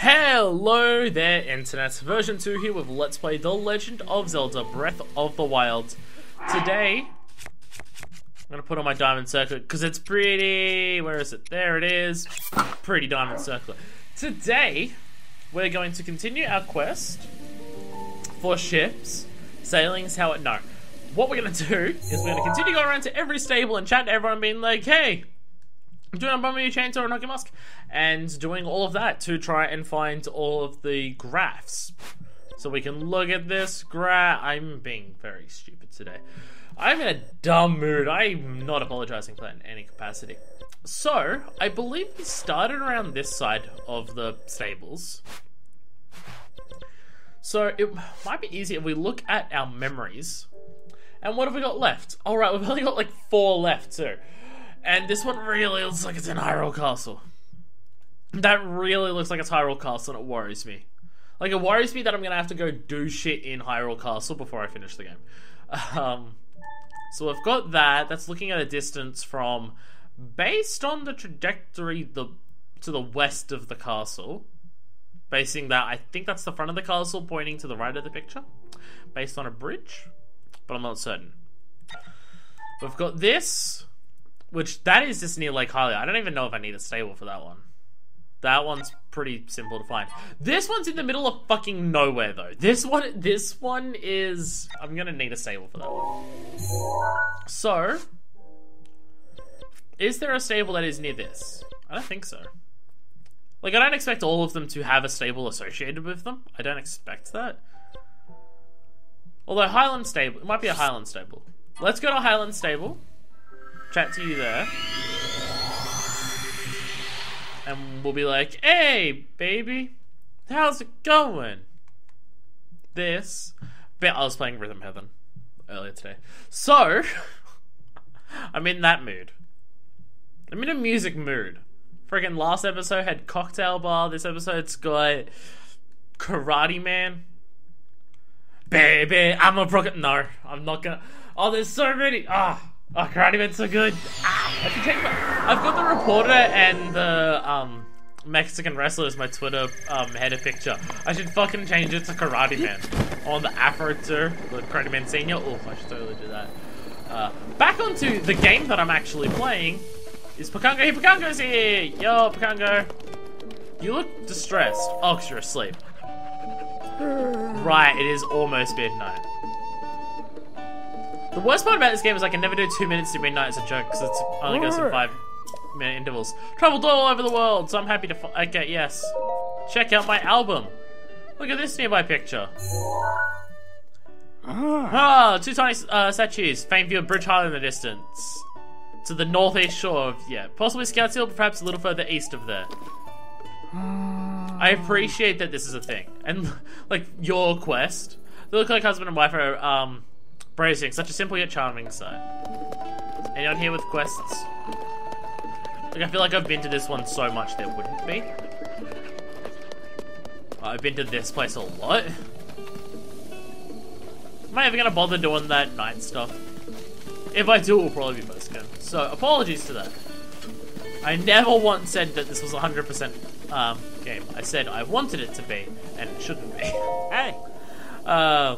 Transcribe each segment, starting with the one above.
Hello there, Internet. Version 2 here with Let's Play The Legend of Zelda Breath of the Wild. Today, I'm gonna put on my diamond circlet because it's pretty. Where is it? There it is. Pretty diamond circlet. Today, we're going to continue our quest for ships sailing is how it. No. What we're gonna do is we're gonna continue going around to every stable and chat to everyone, being like, hey, I'm doing a Bumblebee Chainsaw and Hockey Musk, and doing all of that to try and find all of the graphs. So we can look at this graph. I'm being very stupid today. I'm in a dumb mood. I'm not apologizing for that in any capacity. So, I believe we started around this side of the stables. So, it might be easier if we look at our memories. And what have we got left? Alright, we've only got like four left too. And this one really looks like it's in Hyrule Castle. That really looks like it's Hyrule Castle and it worries me. Like, it worries me that I'm gonna have to go do shit in Hyrule Castle before I finish the game. Um, so I've got that. That's looking at a distance from, based on the trajectory the to the west of the castle. Basing that, I think that's the front of the castle pointing to the right of the picture. Based on a bridge. But I'm not certain. We've got this, which that is just near Lake Hylia. I don't even know if I need a stable for that one. That one's pretty simple to find. This one's in the middle of fucking nowhere though. This one this one is I'm gonna need a stable for that one. So is there a stable that is near this? I don't think so. Like I don't expect all of them to have a stable associated with them. I don't expect that. Although Highland Stable, it might be a Highland Stable. Let's go to Highland Stable. Chat to you there and we'll be like, "Hey, baby, how's it going?" This, but I was playing Rhythm Heaven earlier today, so I'm in that mood. I'm in a music mood. Freaking last episode had Cocktail Bar. This episode's got Karate Man. Baby, I'm a broken. No, I'm not gonna. Oh, there's so many. Ah. Oh, Karate Man's so good. Ah, I take my, I've got the reporter and the um, Mexican wrestler as my Twitter um, header picture. I should fucking change it to Karate Man. On the Afro too, the Karate Man Senior. Oh, I should totally do that. Uh, back onto the game that I'm actually playing. Is Pikango here? Pikango's here! Yo, Pikango. You look distressed. Oh, because you're asleep. Right, it is almost midnight. The worst part about this game is I can never do two minutes to midnight as a joke because it only goes in five minute intervals. Traveled all over the world, so I'm happy to. okay, yes. Check out my album. Look at this nearby picture. Ah, oh, two tiny uh, statues. Famed view of Bridge High in the distance. To the northeast shore of, yeah, possibly Scouts Hill, perhaps a little further east of there. I appreciate that this is a thing. And, like, your quest. They look like husband and wife are, um, Bracing, such a simple yet charming sight. Anyone here with quests? Like, I feel like I've been to this one so much there wouldn't be. I've been to this place a lot. Am I ever gonna bother doing that night stuff? If I do, it will probably be good. So, apologies to that. I never once said that this was 100% um, game. I said I wanted it to be, and it shouldn't be. hey! Uh,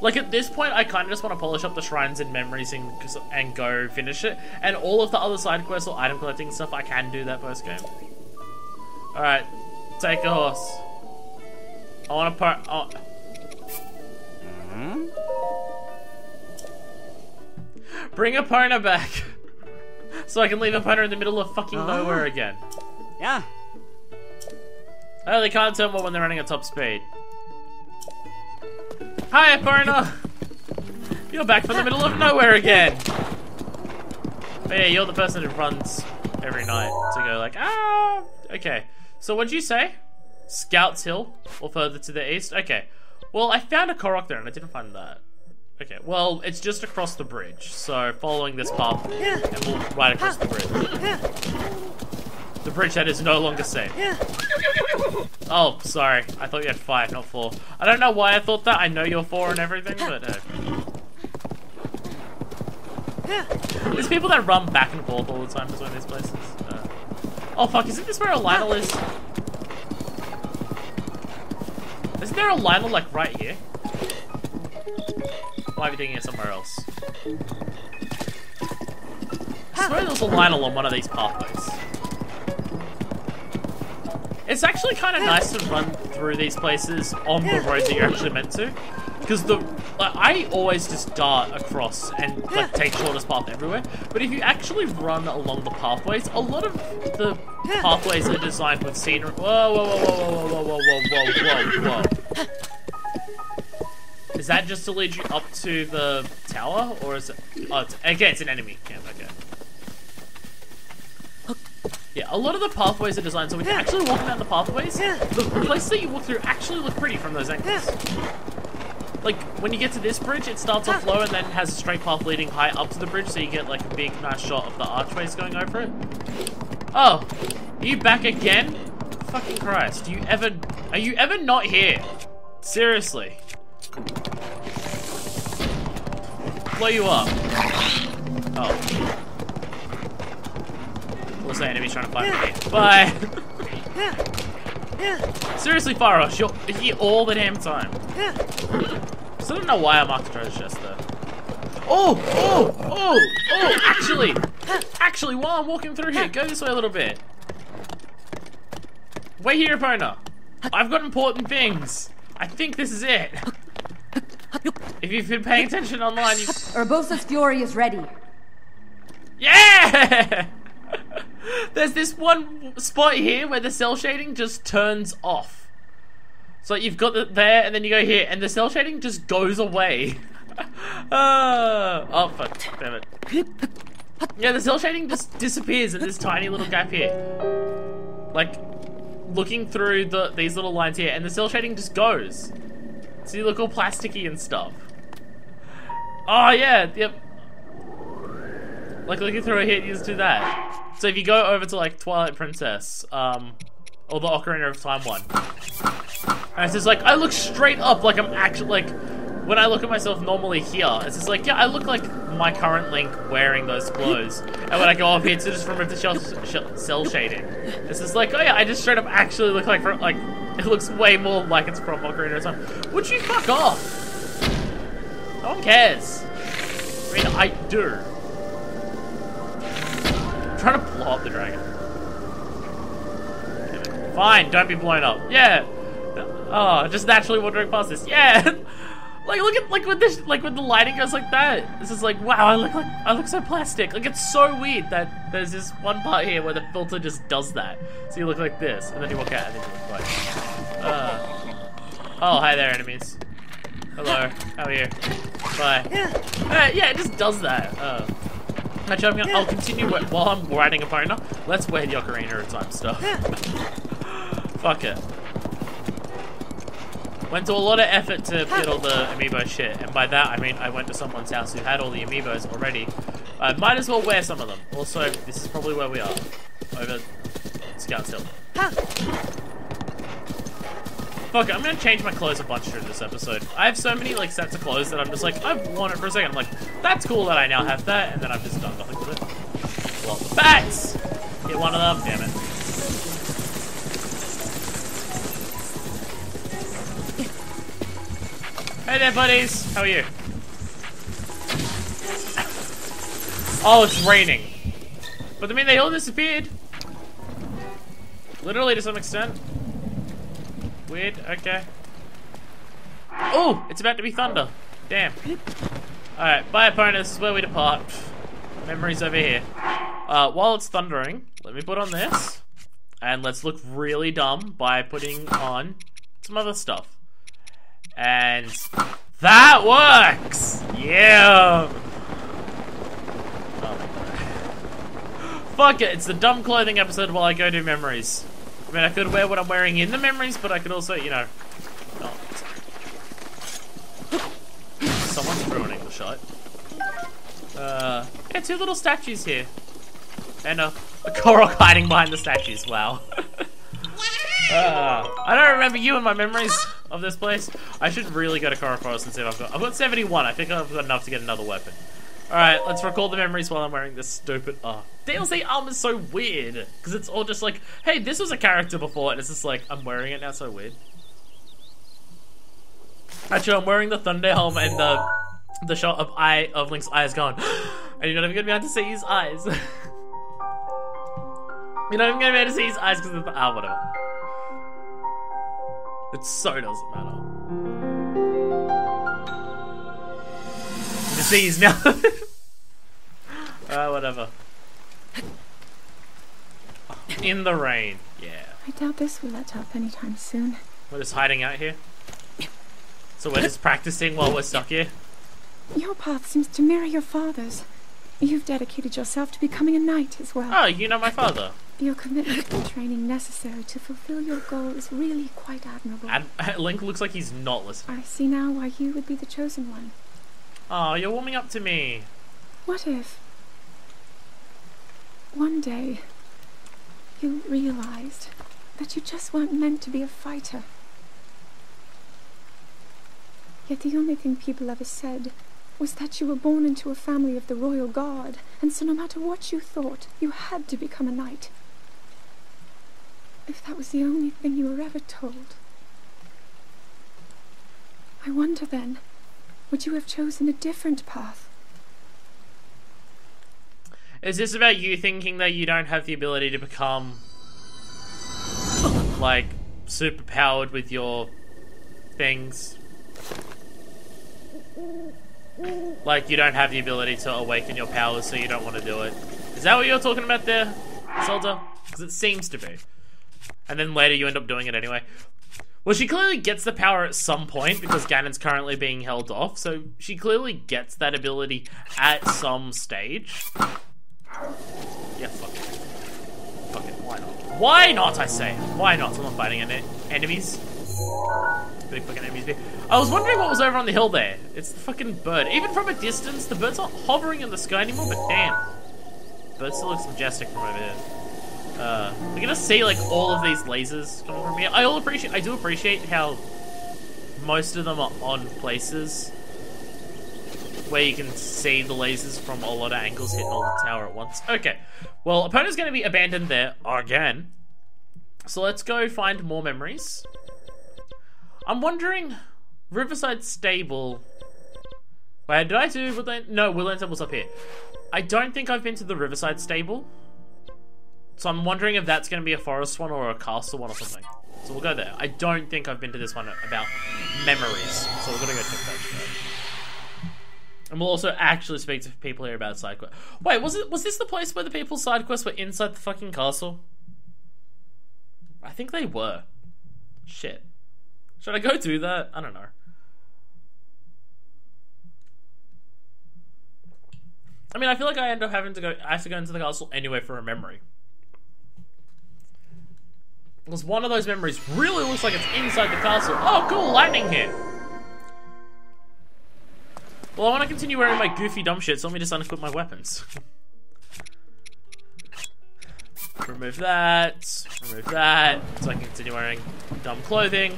like at this point, I kind of just want to polish up the shrines and memories and, and go finish it. And all of the other side quests or item collecting stuff, I can do that post game. All right, take a horse. I want to part. Oh. Mm -hmm. Bring a Epona back, so I can leave a Epona in the middle of fucking uh -huh. nowhere again. Yeah. Oh, they can't turn when they're running at top speed. Hi, Epona! You're back from the middle of nowhere again! But yeah, you're the person who runs every night to go like, ah! Okay, so what'd you say? Scouts Hill, or further to the east? Okay, well, I found a Korok there and I didn't find that. Okay, well, it's just across the bridge, so following this path, and we'll ride across the bridge. The bridge that is no longer safe. Oh, sorry. I thought you had five, not four. I don't know why I thought that. I know you're four and everything, but uh. There's people that run back and forth all the time between these places. Uh, oh fuck, isn't this where a Lynel is? Isn't there a Lynel like right here? Might be thinking of somewhere else. I swear there was a Lynel on one of these pathways. It's actually kind of nice to run through these places on the road that you're actually meant to. Because the like, I always just dart across and like take shortest path everywhere. But if you actually run along the pathways, a lot of the pathways are designed with scenery. Whoa, whoa, whoa, whoa, whoa, whoa, whoa, whoa, whoa, whoa. Is that just to lead you up to the tower, or is it? Oh, it's, okay, it's an enemy camp. Okay. Yeah, a lot of the pathways are designed so when you're actually walk down the pathways, the places that you walk through actually look pretty from those angles. Like, when you get to this bridge, it starts off low and then has a straight path leading high up to the bridge, so you get, like, a big, nice shot of the archways going over it. Oh, are you back again? Fucking Christ, do you ever... Are you ever not here? Seriously. Blow you up. Oh. Looks like enemies trying to fight me. Bye! Seriously, Faros, you're here all the damn time. Still don't know why I marked the treasure chest though. Oh, oh, oh, oh, actually, actually, while I'm walking through here, go this way a little bit. Wait here, Epona. I've got important things. I think this is it. If you've been paying attention online, you... Urbosa's fury is ready. Yeah! There's this one spot here where the cell shading just turns off. So you've got it there, and then you go here, and the cell shading just goes away. uh, oh, fuck. Damn it. Yeah, the cell shading just disappears in this tiny little gap here. Like, looking through the these little lines here, and the cell shading just goes. So you look all plasticky and stuff. Oh, yeah, yep. Like, looking through here, you just do that. So if you go over to, like, Twilight Princess, um, or the Ocarina of Time one, and it's just like, I look straight up like I'm actually, like, when I look at myself normally here, it's just like, yeah, I look like my current Link wearing those clothes. And when I go up here to just remove the shell, sh cell shading, it's just like, oh yeah, I just straight up actually look like, like, it looks way more like it's from Ocarina of Time. Would you fuck off? No one cares. I mean, I do. I'm trying to blow up the dragon. Fine, don't be blown up. Yeah. Oh, just naturally wandering past this. Yeah. like look at like with this like when the lighting goes like that. This is like wow, I look like I look so plastic. Like it's so weird that there's this one part here where the filter just does that. So you look like this, and then you walk out and then you look like. Uh, oh, hi there, enemies. Hello, how are you? Bye. Uh, yeah, it just does that. Uh, actually, I'm gonna, I'll continue while I'm riding Epona. Let's wear the Ocarina of Time stuff. Fuck it. Went to a lot of effort to get all the amiibo shit, and by that I mean I went to someone's house who had all the amiibos already. I might as well wear some of them. Also, this is probably where we are. Over Scouts Hill. Fuck I'm gonna change my clothes a bunch during this episode. I have so many like sets of clothes that I'm just like, I've worn it for a second. I'm like, that's cool that I now have that, and then I've just done nothing with it. Well, the bats! Hit one of them, damn it. Hey there, buddies. How are you? Oh, it's raining. But I mean, they all disappeared. Literally, to some extent. Weird. Okay. Oh, it's about to be thunder. Damn. Alright, bye, Epona. This is where we depart. Memories over here. Uh, while it's thundering, let me put on this. And let's look really dumb by putting on some other stuff. And that works! Yeah! Oh Fuck it, it's the dumb clothing episode while I go do memories. I mean, I could wear what I'm wearing in the memories, but I could also, you know... Oh. Someone's ruining the shot. Uh, yeah, two little statues here. And a, a Korok hiding behind the statues, wow. uh, I don't remember you in my memories of this place. I should really go to Korok Forest and see if I've got... I've got 71. I think I've got enough to get another weapon. Alright, let's recall the memories while I'm wearing this stupid... Oh. DLC arm is so weird. Because it's all just like, hey, this was a character before, and it's just like, I'm wearing it now, so weird. Actually, I'm wearing the thunder helm and the the shot of eye of Link's eyes gone, and you're not even gonna be able to see his eyes. you're not even gonna be able to see his eyes because of the ah whatever. It so doesn't matter. You can see his mouth. Ah, whatever. In the rain, yeah. I doubt this will let up anytime soon. We're just hiding out here. So we're just practicing while we're stuck here. Your path seems to mirror your father's. You've dedicated yourself to becoming a knight as well. Oh, you know my father. Your commitment and training necessary to fulfill your goal is really quite admirable. And Link looks like he's not listening. I see now why you would be the chosen one. Oh, you're warming up to me. What if one day you realized that you just weren't meant to be a fighter? Yet the only thing people ever said was that you were born into a family of the royal guard, and so no matter what you thought, you had to become a knight. If that was the only thing you were ever told. I wonder then, would you have chosen a different path? Is this about you thinking that you don't have the ability to become like super powered with your things? Like you don't have the ability to awaken your powers, so you don't want to do it. Is that what you're talking about there, Zelda? Because it seems to be. And then later you end up doing it anyway. Well, she clearly gets the power at some point because Ganon's currently being held off, so she clearly gets that ability at some stage. Yeah, fuck it. Fuck it, why not? Why not, I say? Why not? I'm not fighting any enemies. Big fucking enemies. I was wondering what was over on the hill there. It's the fucking bird. Even from a distance, the bird's not hovering in the sky anymore, but damn. Bird still looks majestic from over here. Uh, we're gonna see like all of these lasers coming from here. I all appreciate, I do appreciate how most of them are on places where you can see the lasers from a lot of angles hitting all the tower at once. Okay, well, Epona's gonna be abandoned there again. So let's go find more memories. I'm wondering, Riverside Stable. Wait, did I do? No, Woodland Temple's up here. I don't think I've been to the Riverside Stable. So I'm wondering if that's going to be a forest one or a castle one or something. So we'll go there. I don't think I've been to this one about memories. So we're going to go check that And we'll also actually speak to people here about side quests. Wait, was it was this the place where the people's side quests were inside the fucking castle? I think they were. Shit. Should I go do that? I don't know. I mean, I feel like I end up having to go. I have to go into the castle anyway for a memory. Because one of those memories really looks like it's inside the castle. Oh, cool, lightning hit. Well, I want to continue wearing my goofy dumb shit, so let me just unequip my weapons. remove that, remove that, so I can continue wearing dumb clothing.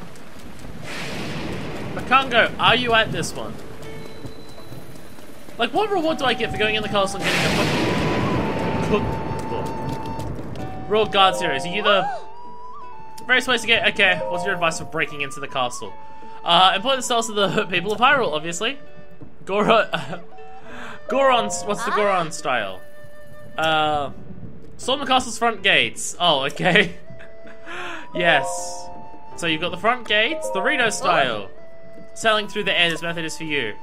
Makango, are you at this one? Like, what reward do I get for going in the castle and getting a fucking cookbook? Royal Guard series, are you the Various ways to get. Okay, what's your advice for breaking into the castle? Uh, employ the styles of the people of Hyrule, obviously. Goron. Goron's. What's the Goron style? Uh, storm the castle's front gates. Oh, okay. yes. So you've got the front gates, the Rito style. Sailing through the air, this method is for you.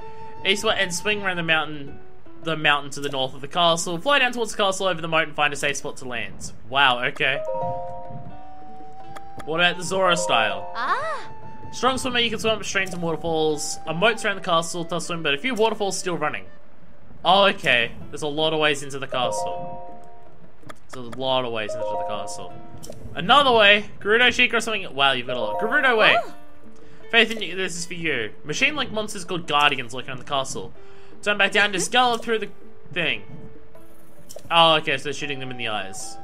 Eastward and swing around the mountain the mountain to the north of the castle. Fly down towards the castle over the moat and find a safe spot to land. Wow, okay. What about the Zora style? Ah. Strong swimmer, you can swim up streams and waterfalls. A moat around the castle, tough swim, but a few waterfalls still running. Oh, okay. There's a lot of ways into the castle. There's a lot of ways into the castle. Another way, Gerudo Sheik or something. Wow, you've got a lot. Gerudo way. Oh. Faith in you, this is for you. Machine-like monsters called Guardians lurking in the castle. Turn back down to scallop through the thing. Oh, okay, so shooting them in the eyes.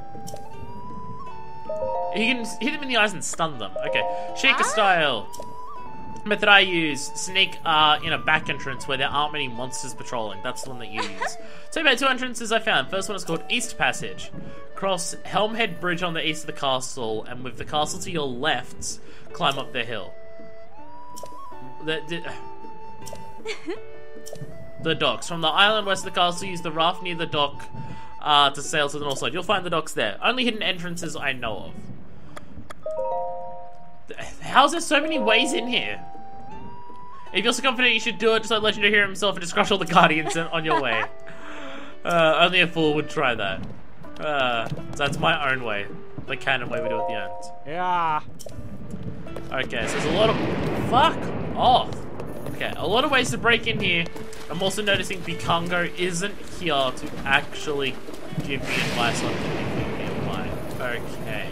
He can hit them in the eyes and stun them. Okay, Sheikah ah. style. Method I use, sneak uh, in a back entrance where there aren't many monsters patrolling. That's the one that you use. so about two entrances I found. First one is called East Passage. Cross Helmhead Bridge on the east of the castle, and with the castle to your left, climb up the hill. the, the, the docks. From the island west of the castle, use the raft near the dock uh, to sail to the north side. You'll find the docks there. Only hidden entrances I know of. How's there so many ways in here? If you're so confident you should do it, just let Legend hear himself and just crush all the Guardians on your way. Uh, only a fool would try that. Uh, that's my own way. The canon way we do it at the end. Yeah. Okay, so there's a lot of... Fuck off. Okay, a lot of ways to break in here. I'm also noticing Pikango isn't here to actually give me advice on anything nearby. Okay.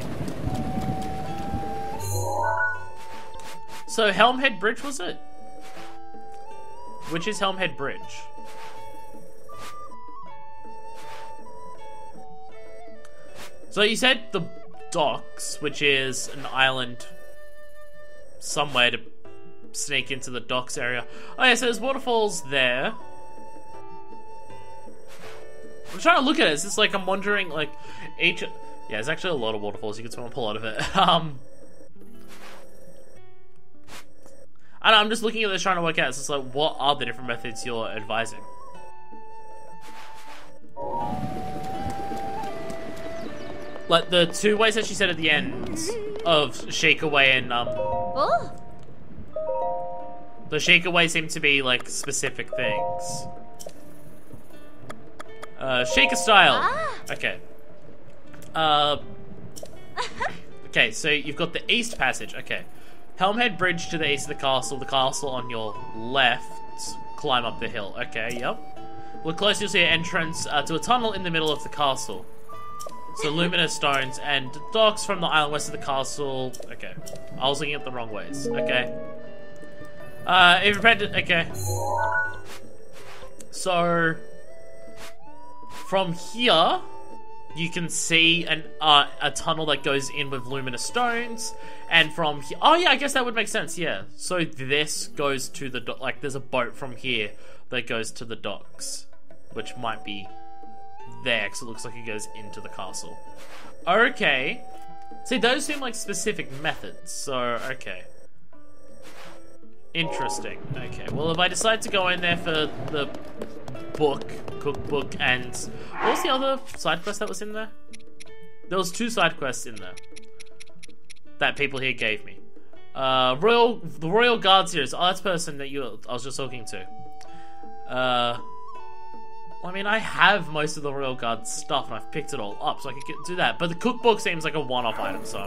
So Helmhead Bridge was it? Which is Helmhead Bridge? So you said the docks, which is an island somewhere to sneak into the docks area. Oh yeah, so there's waterfalls there. I'm trying to look at it. It's just like I'm wondering, like each. Yeah, there's actually a lot of waterfalls. You can swim up pull out of it. um. I know, I'm just looking at this trying to work out. It's just like, what are the different methods you're advising? Like the two ways that she said at the end of Sheikah way and um Oh, the Sheikah way seem to be like specific things. Uh Sheikah style. Ah. Okay. Uh Okay, so you've got the east passage. Okay. Helmhead Bridge to the east of the castle, the castle on your left. Climb up the hill. Okay, yep. Look close, you'll see an entrance uh, to a tunnel in the middle of the castle. So luminous stones and docks from the island west of the castle. Okay. I was looking at the wrong ways. Okay. Uh, if prepared to, okay. So, from here, you can see an uh, a tunnel that goes in with luminous stones, and from here, oh yeah, I guess that would make sense. Yeah. So this goes to the do- like, there's a boat from here that goes to the docks, which might be there because it looks like it goes into the castle. Okay. See, those seem like specific methods. So okay. Interesting. Okay, well, if I decide to go in there for the book, cookbook, and what was the other side quest that was in there? There was two side quests in there that people here gave me. Uh, Royal, the Royal Guard series. Oh, person that you I was just talking to. Uh, I mean, I have most of the Royal Guard stuff, and I've picked it all up, so I could get, do that. But the cookbook seems like a one-off item, so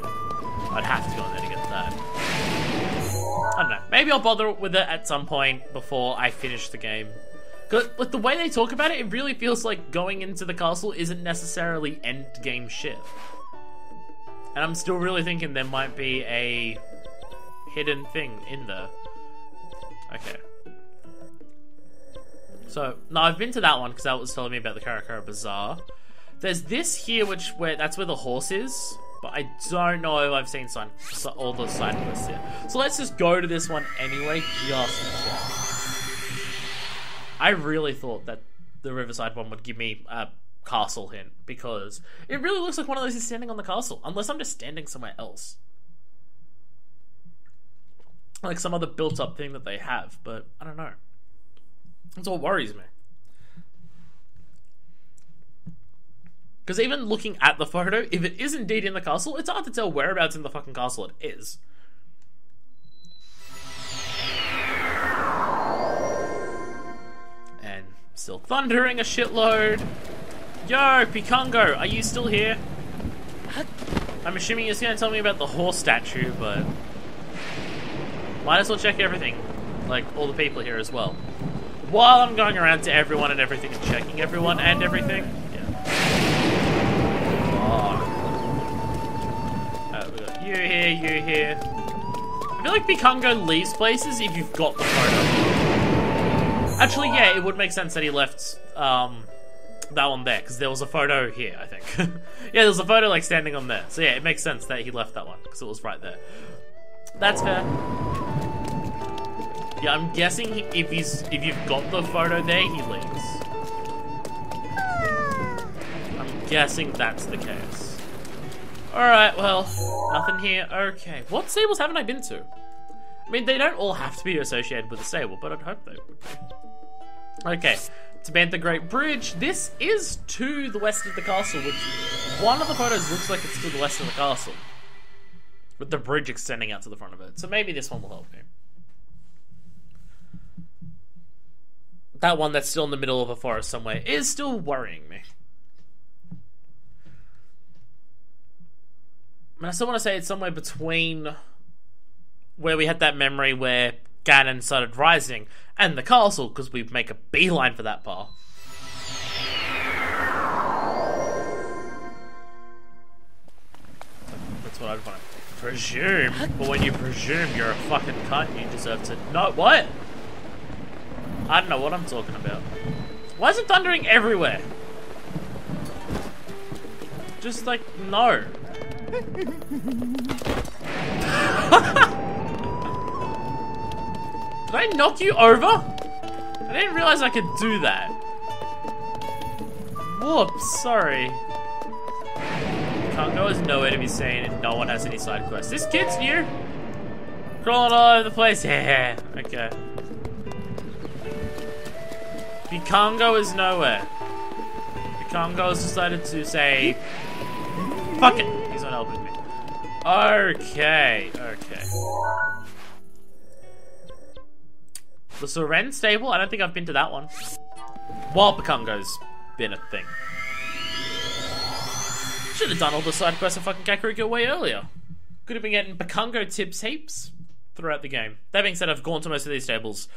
I'd have to go in there to get that. I don't know. Maybe I'll bother with it at some point before I finish the game. Like the way they talk about it, it really feels like going into the castle isn't necessarily end game shit. And I'm still really thinking there might be a hidden thing in there. Okay. So, no, I've been to that one because that was telling me about the Karakara Bazaar. There's this here, which where that's where the horse is, but I don't know if I've seen sign, all the side quests here. So let's just go to this one anyway, just to check. I really thought that the Riverside one would give me a castle hint because it really looks like one of those is standing on the castle, unless I'm just standing somewhere else. Like some other built up thing that they have, but I don't know. That's what worries me. Because even looking at the photo, if it is indeed in the castle, it's hard to tell whereabouts in the fucking castle it is. Still thundering a shitload. Yo, Pikango, are you still here? I'm assuming you're going to tell me about the horse statue, but might as well check everything, like all the people here as well. While I'm going around to everyone and everything and checking everyone and everything. Yeah. Oh. Uh, we got you here, you here. I feel like Pikango leaves places if you've got the photo. Actually, yeah, it would make sense that he left um, that one there, because there was a photo here, I think. yeah, there was a photo, like, standing on there. So yeah, it makes sense that he left that one, because it was right there. That's fair. Yeah, I'm guessing if he's if you've got the photo there, he leaves. I'm guessing that's the case. Alright, well, nothing here. Okay. What stables haven't I been to? I mean, they don't all have to be associated with a stable, but I'd hope they would be. Okay, Tabantha Great Bridge. This is to the west of the castle, which one of the photos looks like it's to the west of the castle. With the bridge extending out to the front of it. So maybe this one will help me. That one that's still in the middle of a forest somewhere is still worrying me. I still want to say it's somewhere between where we had that memory where Ganon started rising and the castle, because we make a beeline for that path. That's what I'd want to presume. But when you presume you're a fucking cunt, you deserve to. No, what? I don't know what I'm talking about. Why is it thundering everywhere? Just like, no. Did I knock you over? I didn't realize I could do that. Whoops, sorry. Congo is nowhere to be seen and no one has any side quests. This kid's new. Crawling all over the place. Yeah, okay. Pikango is nowhere. Pikango has decided to say, fuck it. He's not helping me. Okay, okay. The Serenne stable? I don't think I've been to that one. While Pikango's been a thing. Should have done all the side quests of fucking Kakariko way earlier. Could have been getting Pikango tips heaps throughout the game. That being said, I've gone to most of these stables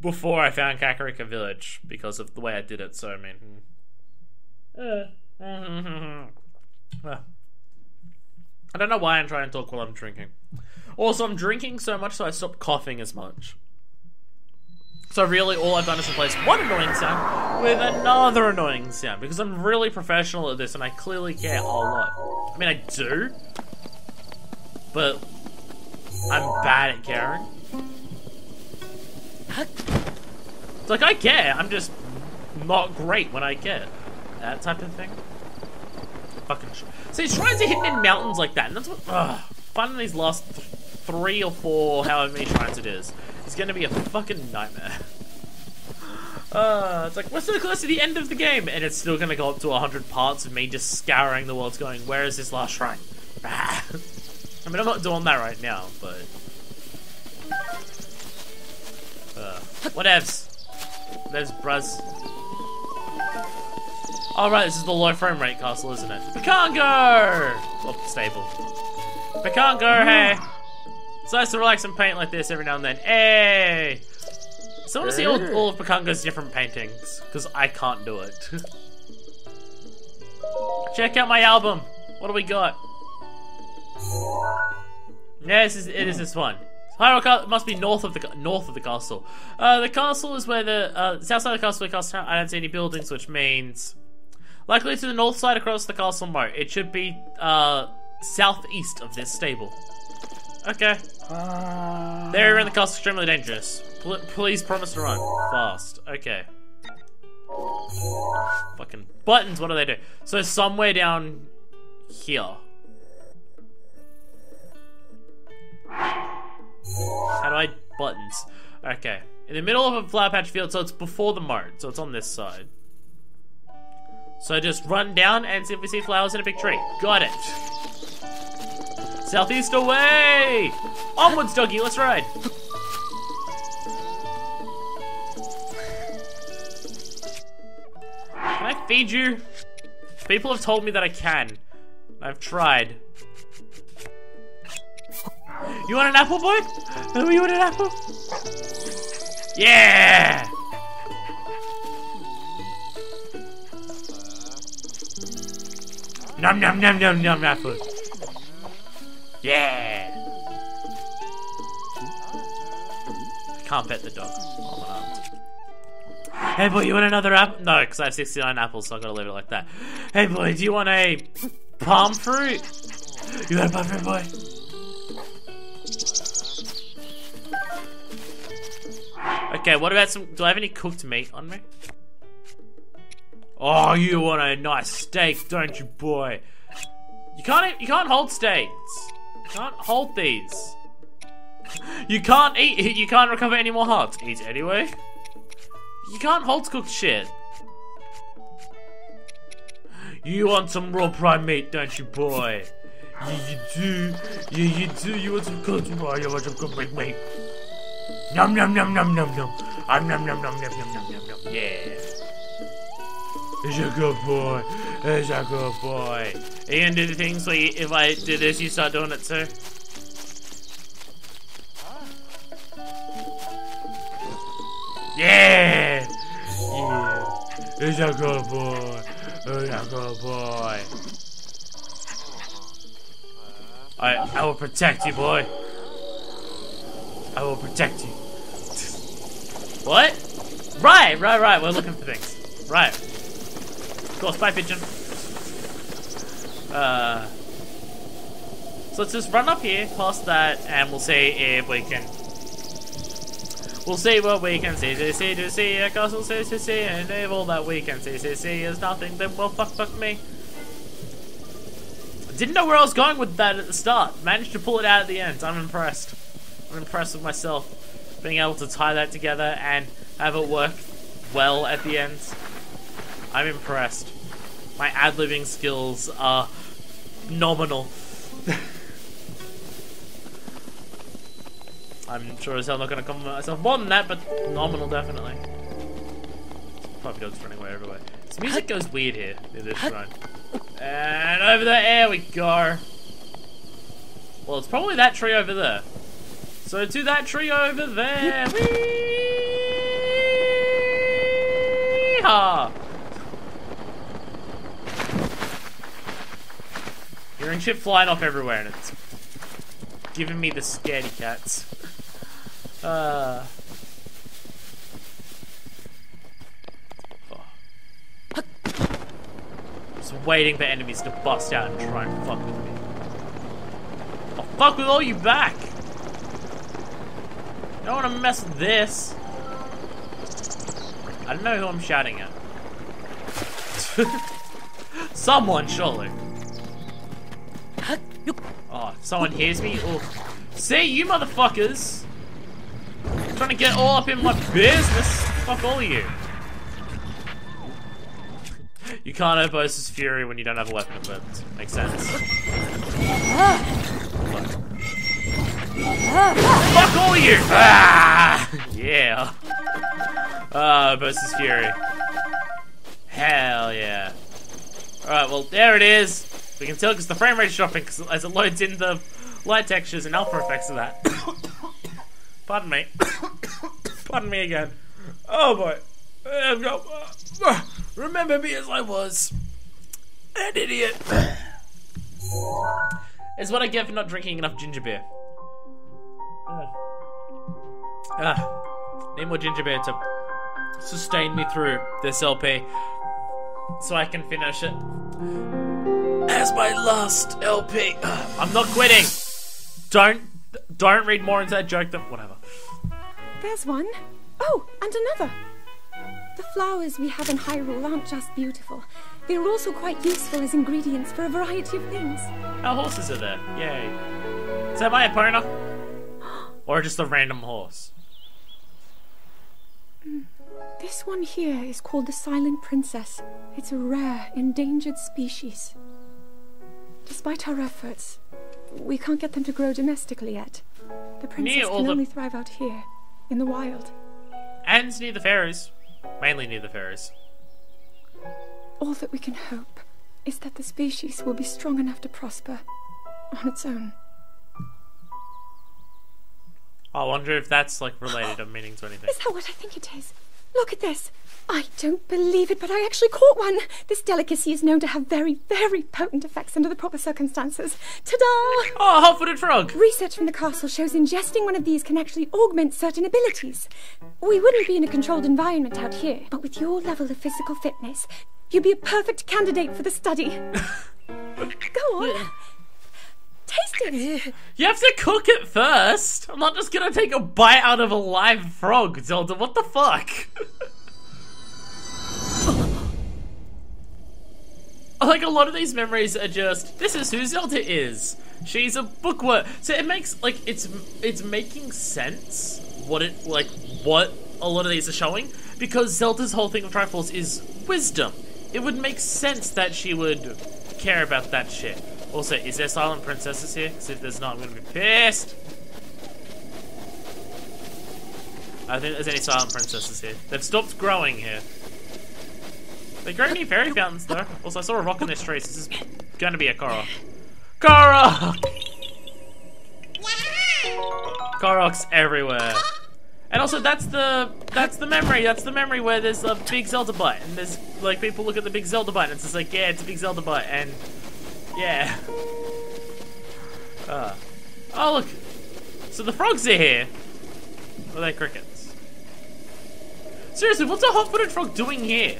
before I found Kakariko Village because of the way I did it, so I mean... Uh, I don't know why I'm trying to talk while I'm drinking. Also, I'm drinking so much so I stopped coughing as much. So really, all I've done is replace one annoying sound with another annoying sound because I'm really professional at this and I clearly care a lot. I mean, I do, but I'm bad at caring. It's like I care, I'm just not great when I care. That type of thing. Fucking sh See, shrines are hidden in mountains like that, and that's what. Ugh, finding these last th three or four, however many shrines it is, is gonna be a fucking nightmare. Uh, it's like, we're so close to the end of the game, and it's still gonna go up to 100 parts of me just scouring the world going, where is this last shrine? I mean, I'm not doing that right now, but... Uh, whatevs. There's bruz. Alright, this is the low frame rate castle, isn't it? Pikango! Oh, stable. Pikango, hey! It's nice to relax and paint like this every now and then. Hey! So I want to see all, all of Pikango's different paintings, because I can't do it. Check out my album. What do we got? Yeah, this is, it is this one. Hyrule must be north of the north of the castle. Uh, the castle is where the uh, south side of the castle. The castle. I don't see any buildings, which means likely to the north side across the castle moat. It should be uh, southeast of this stable. Okay. Uh... The area around the castle extremely dangerous. Pl please promise to run fast. Okay. Fucking buttons. What do they do? So somewhere down here. How do I buttons? Okay. In the middle of a flower patch field, so it's before the moat, so it's on this side. So just run down and see if we see flowers in a big tree. Got it. Southeast away! Onwards, doggy, let's ride. Can I feed you? People have told me that I can. I've tried. You want an apple, boy? Oh, you want an apple? Yeah! Nom nom nom nom nom apple. Yeah! I Can't pet the dog. Hey boy, you want another apple? No, because I have 69 apples, so I gotta leave it like that. Hey boy, do you want a palm fruit? You want a palm fruit, boy? Okay, what about some... Do I have any cooked meat on me? Oh, you want a nice steak, don't you, boy? You can't... You can't hold steaks. Can't hold these. You can't eat. You can't recover any more hearts. Eat anyway. You can't hold cooked shit. You want some raw prime meat, don't you, boy? Yeah, you do. Yeah, you do. You want some cooked raw? You want some cooked meat? Num num num num num num. Um, num num num num num num num num. Yeah. He's a good boy. He's a good boy. Are you gonna do the things like, if I do this, you start doing it too? Yeah! Yeah. He's a good boy. He's a good boy. I, I will protect you, boy. I will protect you. what? Right, right, right. We're looking for things. Right. Of course, bye, pigeon. Uh, so let's just run up here, past that, and we'll see if we can. We'll see what we can see, see, see, see, a castle, see, see, see, and if all that we can see, see, see is nothing, then well, fuck, fuck me. Didn't know where I was going with that at the start. Managed to pull it out at the end. I'm impressed. I'm impressed with myself. Being able to tie that together and have it work well at the end. I'm impressed. My ad-libbing skills are nominal. I'm sure as hell not gonna compliment myself more than that, but nominal definitely. Puppy dog's running away everywhere. This music goes weird here, near this shrine. And over there, there we go. Well, it's probably that tree over there. So to that tree over there. Wee-haw! Hearing shit flying off everywhere and it's giving me the scaredy cats. Uh. Oh. Just waiting for enemies to bust out and try and fuck with me. I'll fuck with all you back! I don't want to mess with this. I don't know who I'm shouting at. Someone, surely. Oh, someone hears me? Oh. See, you motherfuckers! Trying to get all up in my business. Fuck all of you. You can't have his fury when you don't have a weapon equipped. Makes sense. Fuck all of you! Ah! Yeah. Ah, uh, Urbosa's Fury. Hell yeah. Alright, well, there it is. We can tell because the frame rate's dropping as it loads in the light textures and alpha effects of that. Pardon me. Pardon me again. Oh boy. Remember me as I was. An idiot. It's what I get for not drinking enough ginger beer. Ah, need more ginger beer to sustain me through this LP so I can finish it as my last LP. I'm not quitting. Don't don't read more into that joke. That whatever. There's one. Oh, and another. The flowers we have in Hyrule aren't just beautiful. They're also quite useful as ingredients for a variety of things. Our horses are there. Yay. Is that my Epona? or just a random horse? Mm. This one here is called the Silent Princess. It's a rare, endangered species. Despite our efforts, we can't get them to grow domestically yet. The princess can the- only thrive out here, in the wild. And near the fairies. Mainly near the fairies. All that we can hope is that the species will be strong enough to prosper on its own. I wonder if that's like related or meaning to anything. Is that what I think it is? Look at this. I don't believe it, but I actually caught one. This delicacy is known to have very, very potent effects under the proper circumstances. Ta-da! Oh, hot-footed frog! Research from the castle shows ingesting one of these can actually augment certain abilities. We wouldn't be in a controlled environment out here, but with your level of physical fitness, you'd be a perfect candidate for the study. Go on. Taste it. You have to cook it first. I'm not just gonna take a bite out of a live frog, Zelda. What the fuck? like a lot of these memories are just this is who Zelda is. She's a bookworm. So it makes like it's it's making sense what it like what a lot of these are showing because Zelda's whole thing of Triforce is wisdom. It would make sense that she would care about that shit. Also, is there silent princesses here? Because if there's not, I'm gonna be pissed. I don't think there's any silent princesses here. They've stopped growing here. They grow new fairy fountains though. Also, I saw a rock in this tree, so this is going to be a Korok. Korok! Korok's everywhere. And also, that's the that's the memory. That's the memory where there's a big Zelda bite, and there's like people look at the big Zelda bite, and it's just like, yeah, it's a big Zelda bite, and yeah. Uh. Oh look, so the frogs are here. Or are they crickets? Seriously, what's a hot-footed frog doing here?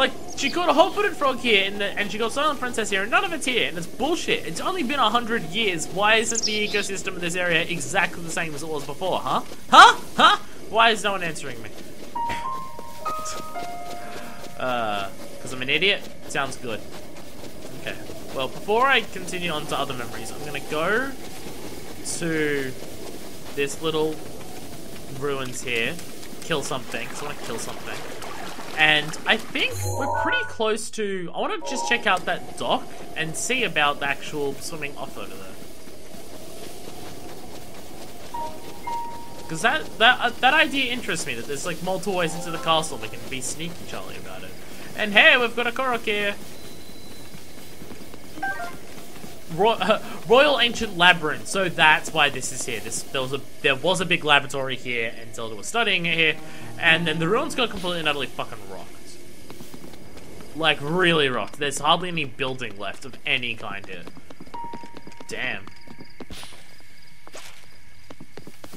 Like, she caught a whole footed frog here, and, the, and she got Silent Princess here, and none of it's here, and it's bullshit. It's only been a hundred years. Why isn't the ecosystem of this area exactly the same as it was before, huh? Huh? Huh? Why is no one answering me? uh, because I'm an idiot? Sounds good. Okay. Well, before I continue on to other memories, I'm gonna go to this little ruins here, kill something, because I want to kill something. And I think we're pretty close to... I want to just check out that dock and see about the actual swimming off over there. Because that, that, uh, that idea interests me, that there's like multiple ways into the castle and we can be sneaky Charlie about it. And hey, we've got a Korok here! Ro Royal Ancient Lab Ruins. So that's why this is here. This there was a there was a big laboratory here, and Zelda was studying it here, and then the ruins got completely and utterly fucking rocked. Like really rocked. There's hardly any building left of any kind here. Damn.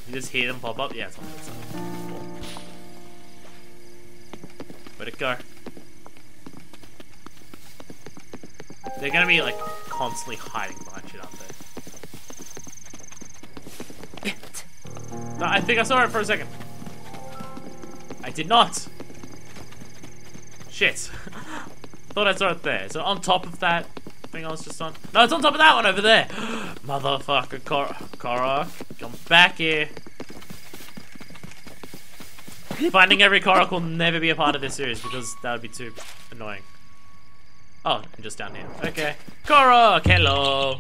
You just hear them pop up. Yeah, it's on that side. Where'd it go? They're gonna be like constantly hiding behind shit, aren't they? No, I think I saw it for a second. I did not. Shit. Thought I saw it there. So on top of that thing I was just on. No, it's on top of that one over there. Motherfucker, Cor Korok, come back here. Finding every Korok will never be a part of this series because that would be too annoying. Oh, I'm just down here. Okay. Korok, hello.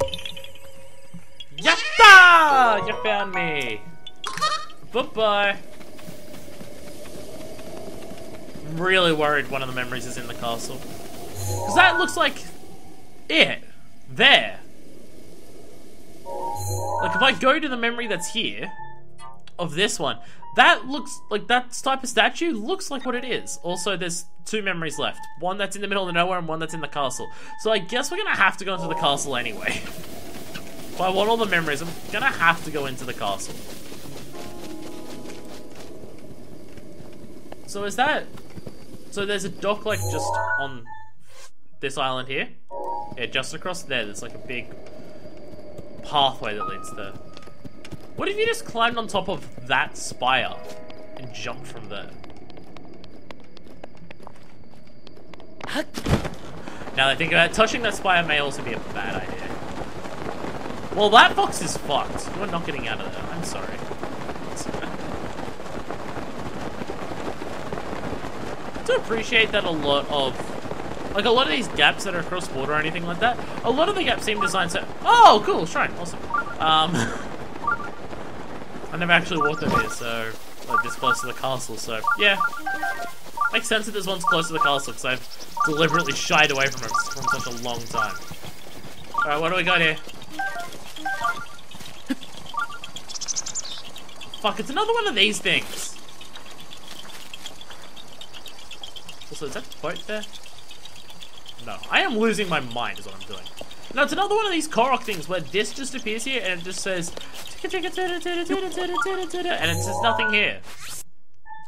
Yatta! You found me. Bye-bye. I'm really worried one of the memories is in the castle. Because that looks like it. There. Like, if I go to the memory that's here, of this one, that looks like that type of statue looks like what it is. Also, there's two memories left. One that's in the middle of nowhere and one that's in the castle. So I guess we're gonna have to go into the castle anyway. if I want all the memories, I'm gonna have to go into the castle. So is that... So there's a dock like just on this island here? Yeah, just across there, there's like a big pathway that leads there. What if you just climbed on top of that spire and jumped from there? Now that I think about it, touching that spire may also be a bad idea. Well, that box is fucked. You're not getting out of there. I'm sorry. I do appreciate that a lot of like a lot of these gaps that are across water or anything like that, a lot of the gaps seem designed so Oh cool, shrine, awesome. Um I never actually walked over here, so like this close to the castle, so yeah. Makes sense that this one's close to the castle, because I've deliberately shied away from it from such a long time. Alright, what do we got here? Fuck, it's another one of these things. Also, is that boat there? No, I am losing my mind is what I'm doing. No, it's another one of these Korok things where this just appears here and it just says and it says nothing here.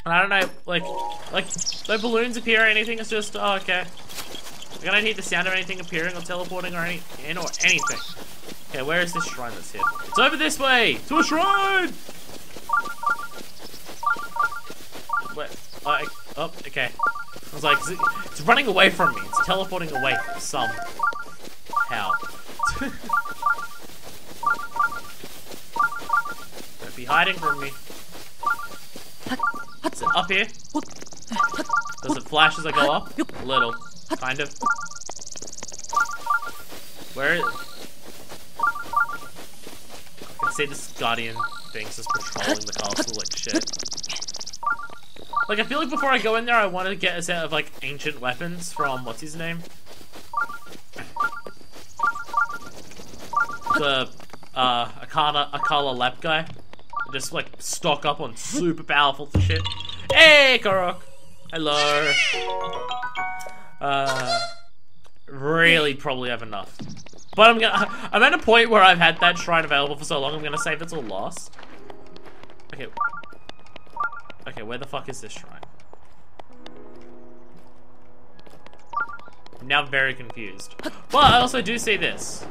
And I don't know, like, like, no balloons appear or anything, it's just, oh, okay. I don't hear the sound of anything appearing or teleporting or any, in or anything. Okay, where is this shrine that's here? It's over this way! To a shrine! Oh, I, oh okay. I was like, it's, running away from me. It's teleporting away somehow. Don't be hiding from me. Is it up here? Does it flash as I go up? A little. Kind of. Where is I can see this guardian thing's just patrolling the castle like shit. Like, I feel like before I go in there, I want to get a set of, like, ancient weapons from, what's his name? The, uh, Akana, Akkala Lab guy. Just, like, stock up on super powerful shit. Hey, Korok! Hello! Uh, really probably have enough. But I'm gonna, I'm at a point where I've had that shrine available for so long, I'm gonna save it's all lost. Okay. Okay, where the fuck is this shrine? Now very confused. But I also do see this.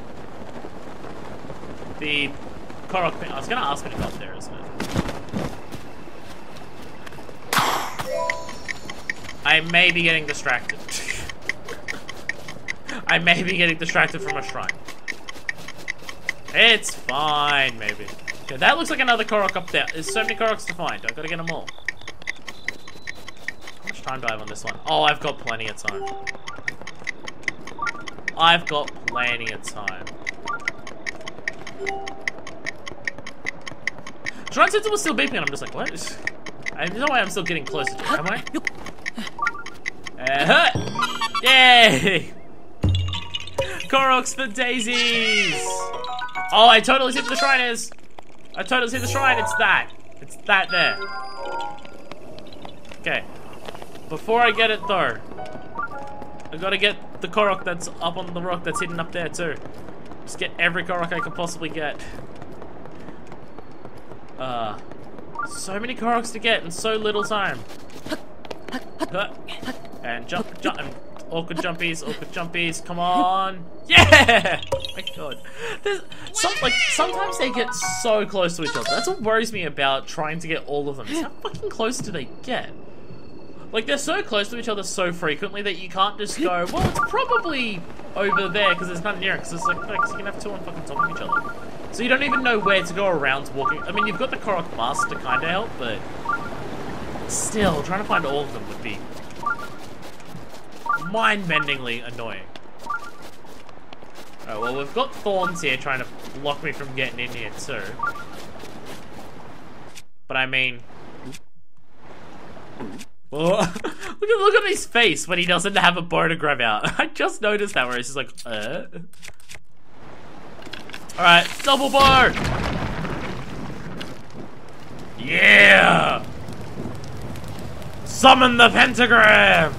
The Korok. I was gonna ask when it got there, isn't it? I may be getting distracted. I may be getting distracted from a shrine. It's fine, maybe. Okay, that looks like another Korok up there. There's so many Koroks to find. I've gotta get them all. How much time do I have on this one? Oh, I've got plenty of time. I've got plenty of time. Shrine Sensor was still beeping and I'm just like, what? I know why I'm still getting closer to it, am I? Uh -huh. Yay! Koroks for daisies! Oh, I totally see what the shrine is! I totally see the shrine, it's that. It's that there. Okay. Before I get it though, I gotta get the Korok that's up on the rock that's hidden up there too. Just get every Korok I can possibly get. Uh, so many Koroks to get in so little time. And jump, jump, and awkward jumpies, awkward jumpies, come on. Yeah! My god. Some, like, sometimes they get so close to each other. That's what worries me about trying to get all of them. Is how fucking close do they get? Like, they're so close to each other so frequently that you can't just go, well, it's probably over there because there's nothing near it. Because it's like, you can have two on fucking top of each other. So you don't even know where to go around walking. I mean, you've got the Korok mask to kind of help, but still, trying to find all of them would be mind-bendingly annoying. Oh, well, we've got thorns here trying to block me from getting in here, too. But I mean... Look, at, look at his face when he doesn't have a bow to grab out. I just noticed that where he's just like, uh... Alright, double bar! Yeah! Summon the pentagram!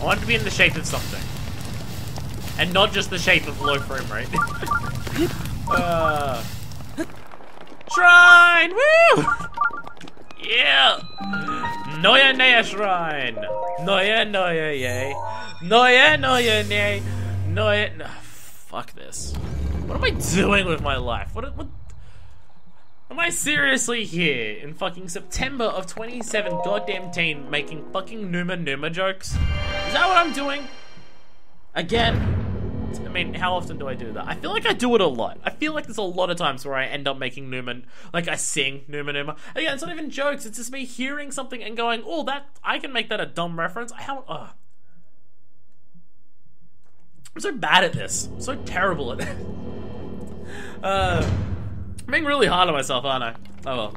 I want to be in the shape of something. And not just the shape of low frame rate. uh, shrine! Woo! Yeah! Noya Neha Shrine! Noya Noya Yay! Noya Noya Nay! Noya. No, fuck this. What am I doing with my life? What, what? Am I seriously here in fucking September of 27 goddamn teen making fucking Numa Numa jokes? Is that what I'm doing? Again? I mean, how often do I do that? I feel like I do it a lot. I feel like there's a lot of times where I end up making Numa, like I sing Numa Numa. Again, it's not even jokes, it's just me hearing something and going, oh, that, I can make that a dumb reference. I how, ugh. I'm so bad at this. I'm so terrible at it. uh... I'm being really hard on myself, aren't I? Oh well.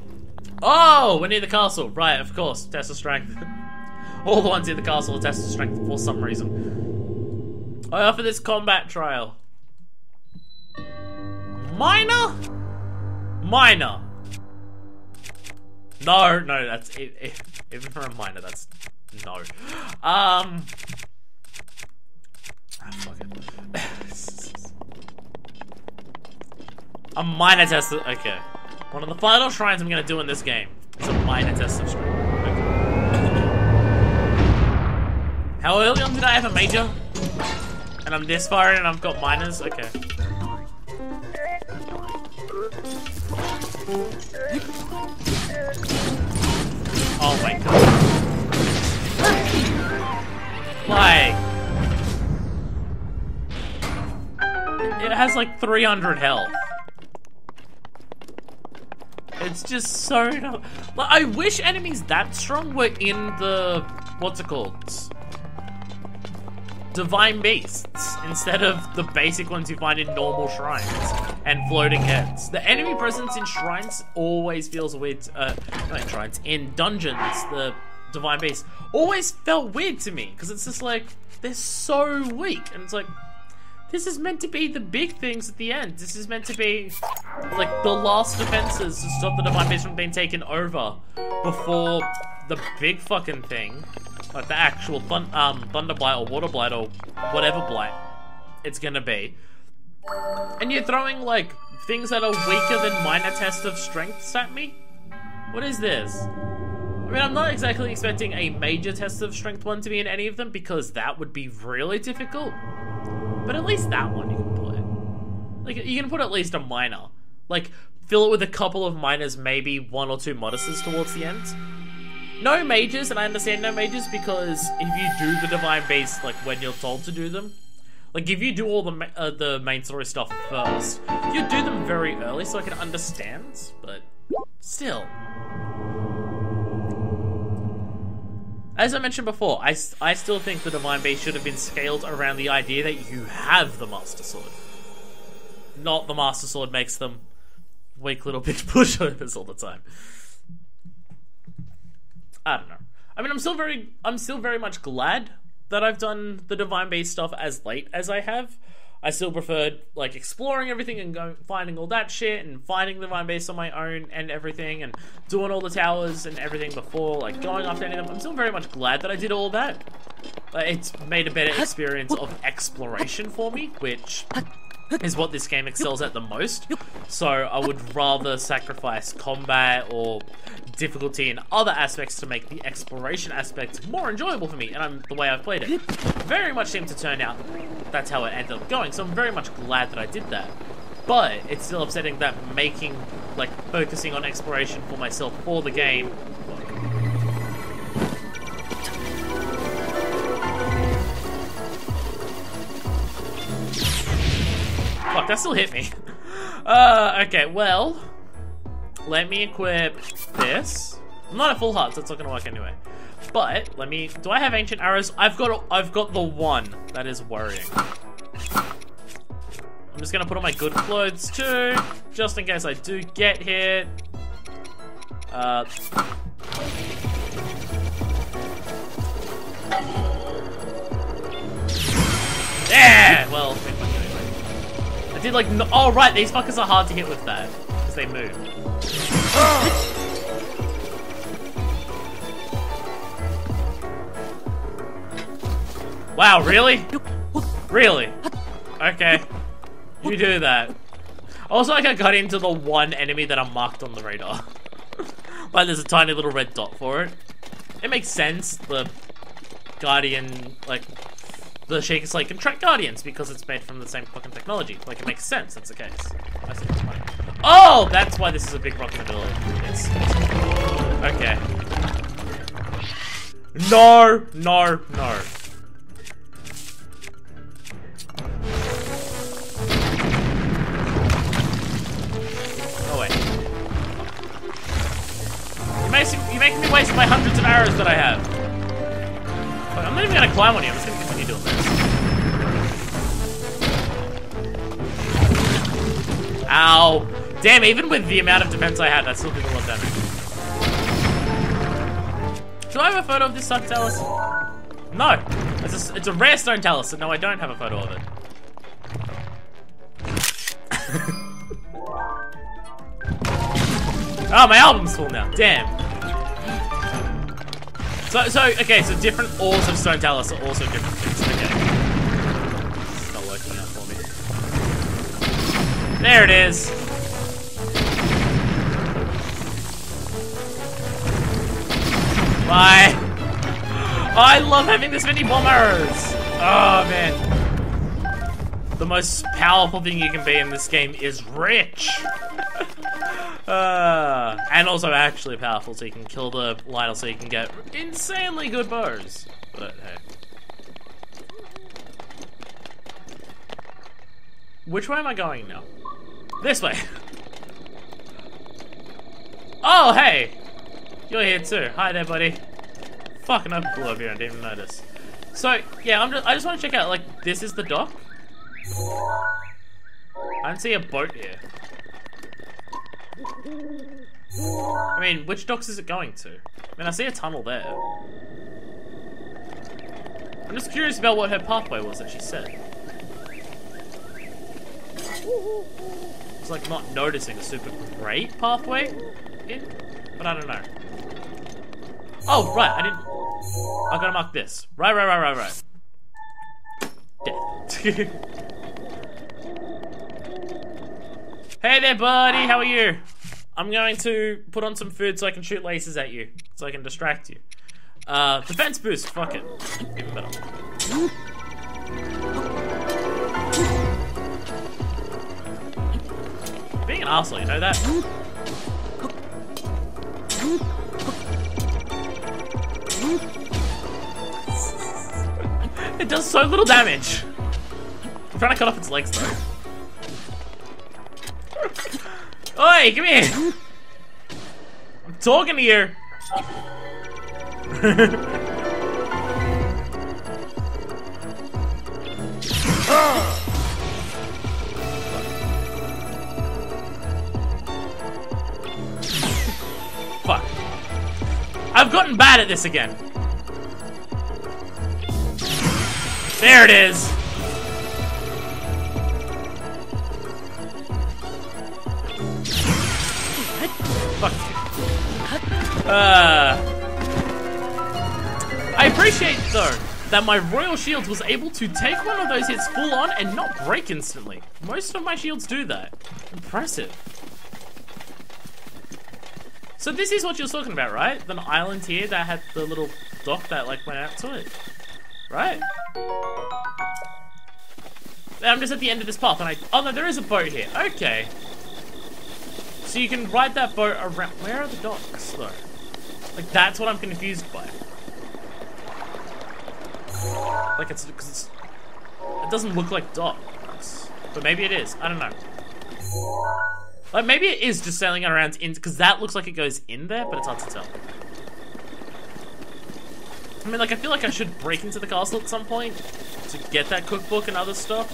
Oh, we're near the castle. Right, of course. Test of strength. All the ones near the castle are test of strength for some reason. I offer this combat trial. Minor? Minor. No, no, that's it, even for a minor, that's no. Um. Ah, fuck it. A minor test okay. One of the final shrines I'm gonna do in this game is a minor test of strength. Okay. How early on did I have a major? And I'm this far in and I've got minors? Okay. Oh my god. Like... It has like 300 health. It's just so... Like, I wish enemies that strong were in the... What's it called? Divine Beasts, instead of the basic ones you find in normal shrines and floating heads. The enemy presence in shrines always feels weird, uh, not in shrines, in dungeons, the Divine Beasts, always felt weird to me, because it's just like, they're so weak, and it's like, this is meant to be the big things at the end. This is meant to be like the last defenses to stop the Divine Beast from being taken over before the big fucking thing, like the actual thun um, Thunder Blight or Water Blight or whatever Blight it's gonna be. And you're throwing like things that are weaker than minor test of strengths at me? What is this? I mean, I'm not exactly expecting a major test of strength one to be in any of them because that would be really difficult. But at least that one you can put. Like, you can put at least a minor. Like, fill it with a couple of minors, maybe one or two modesses towards the end. No majors, and I understand no majors because if you do the Divine Beast, like, when you're told to do them, like, if you do all the ma uh, the main story stuff first, you do them very early so I can understand, but still. As I mentioned before, I, I still think the Divine Beast should have been scaled around the idea that you have the Master Sword. Not the Master Sword makes them weak little bitch pushovers all the time. I don't know. I mean, I'm still very, I'm still very much glad that I've done the Divine Beast stuff as late as I have. I still preferred like exploring everything and going finding all that shit and finding the Divine Beast on my own and everything and doing all the towers and everything before like going after any of them. I'm still very much glad that I did all that. Uh, it's made a better experience of exploration for me, which is what this game excels at the most. So I would rather sacrifice combat or difficulty in other aspects to make the exploration aspect more enjoyable for me, and I'm the way I've played it. Very much seemed to turn out that's how it ended up going, so I'm very much glad that I did that. But it's still upsetting that making, like, focusing on exploration for myself for the game Fuck, that still hit me. Uh, okay, well, let me equip this. I'm not at full heart, so it's not gonna work anyway. But let me. Do I have ancient arrows? I've got. I've got the one. That is worrying. I'm just gonna put on my good clothes too, just in case I do get hit. Uh. Yeah. Well. I did like, no oh right, these fuckers are hard to hit with that, because they move. wow, really? Really? Okay. You do that. Also, like I got into the one enemy that I marked on the radar. like there's a tiny little red dot for it. It makes sense, the Guardian, like, the Sheikah Slate can track Guardians because it's made from the same fucking technology. Like, it makes sense that's the case. I see what's funny. Oh! That's why this is a big rock in the middle. It's, okay. No! No! No. Oh, wait. You're making me waste my hundreds of arrows that I have. I'm not even gonna climb on you, I'm just gonna continue doing this. Ow! Damn, even with the amount of defense I had, that still did a lot of damage. Do I have a photo of this Sun Talus? No! It's a, it's a rare stone talus, so no, I don't have a photo of it. oh, my album's full now. Damn. So, so, okay, so different ores of stone talus are also different things. Okay. It's not working out for me. There it is. Bye. I love having this many bomb arrows. Oh, man. The most powerful thing you can be in this game is rich. Uh, and also actually powerful, so you can kill the Lynel, so you can get insanely good bows. But hey. Which way am I going now? This way. Oh, hey! You're here too. Hi there, buddy. Fucking over here, I didn't even notice. So, yeah, I'm just, I just want to check out, like, this is the dock? I don't see a boat here. I mean, which docks is it going to? I mean, I see a tunnel there. I'm just curious about what her pathway was that she said. It's like not noticing a super great pathway in, but I don't know. Oh, right, I didn't... I gotta mark this. Right, right, right, right, right. Death. hey there, buddy, how are you? I'm going to put on some food so I can shoot lasers at you, so I can distract you. Uh, defense boost, fuck it. Even better. Being an arsehole, you know that? It does so little damage. I'm trying to cut off its legs though. Oi, come here! I'm talking to you! Fuck. I've gotten bad at this again. There it is! Fuck. Uh, I appreciate, though, that my Royal Shield was able to take one of those hits full on and not break instantly. Most of my shields do that. Impressive. So this is what you're talking about, right? The island here that had the little dock that like went out to it. Right? I'm just at the end of this path and I- Oh no, there is a boat here. Okay. So you can ride that boat around- Where are the docks though? Like that's what I'm confused by. Like it's- cause it's it doesn't look like docks. But maybe it is. I don't know. Like maybe it is just sailing around in because that looks like it goes in there, but it's hard to tell. I mean, like I feel like I should break into the castle at some point to get that cookbook and other stuff.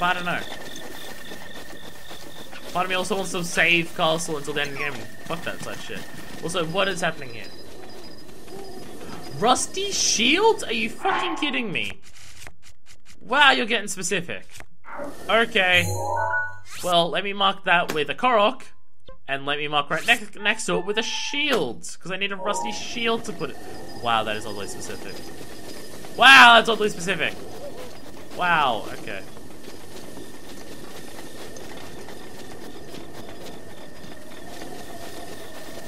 But I don't know. Part of me also wants to save castle until the end of the game fuck that such shit. Also, what is happening here? Rusty shields? Are you fucking kidding me? Wow, you're getting specific. Okay. Well, let me mark that with a Korok. And let me mark right next next to it with a shield. Because I need a rusty shield to put it. Wow, that is oddly specific. Wow, that's oddly specific. Wow, okay.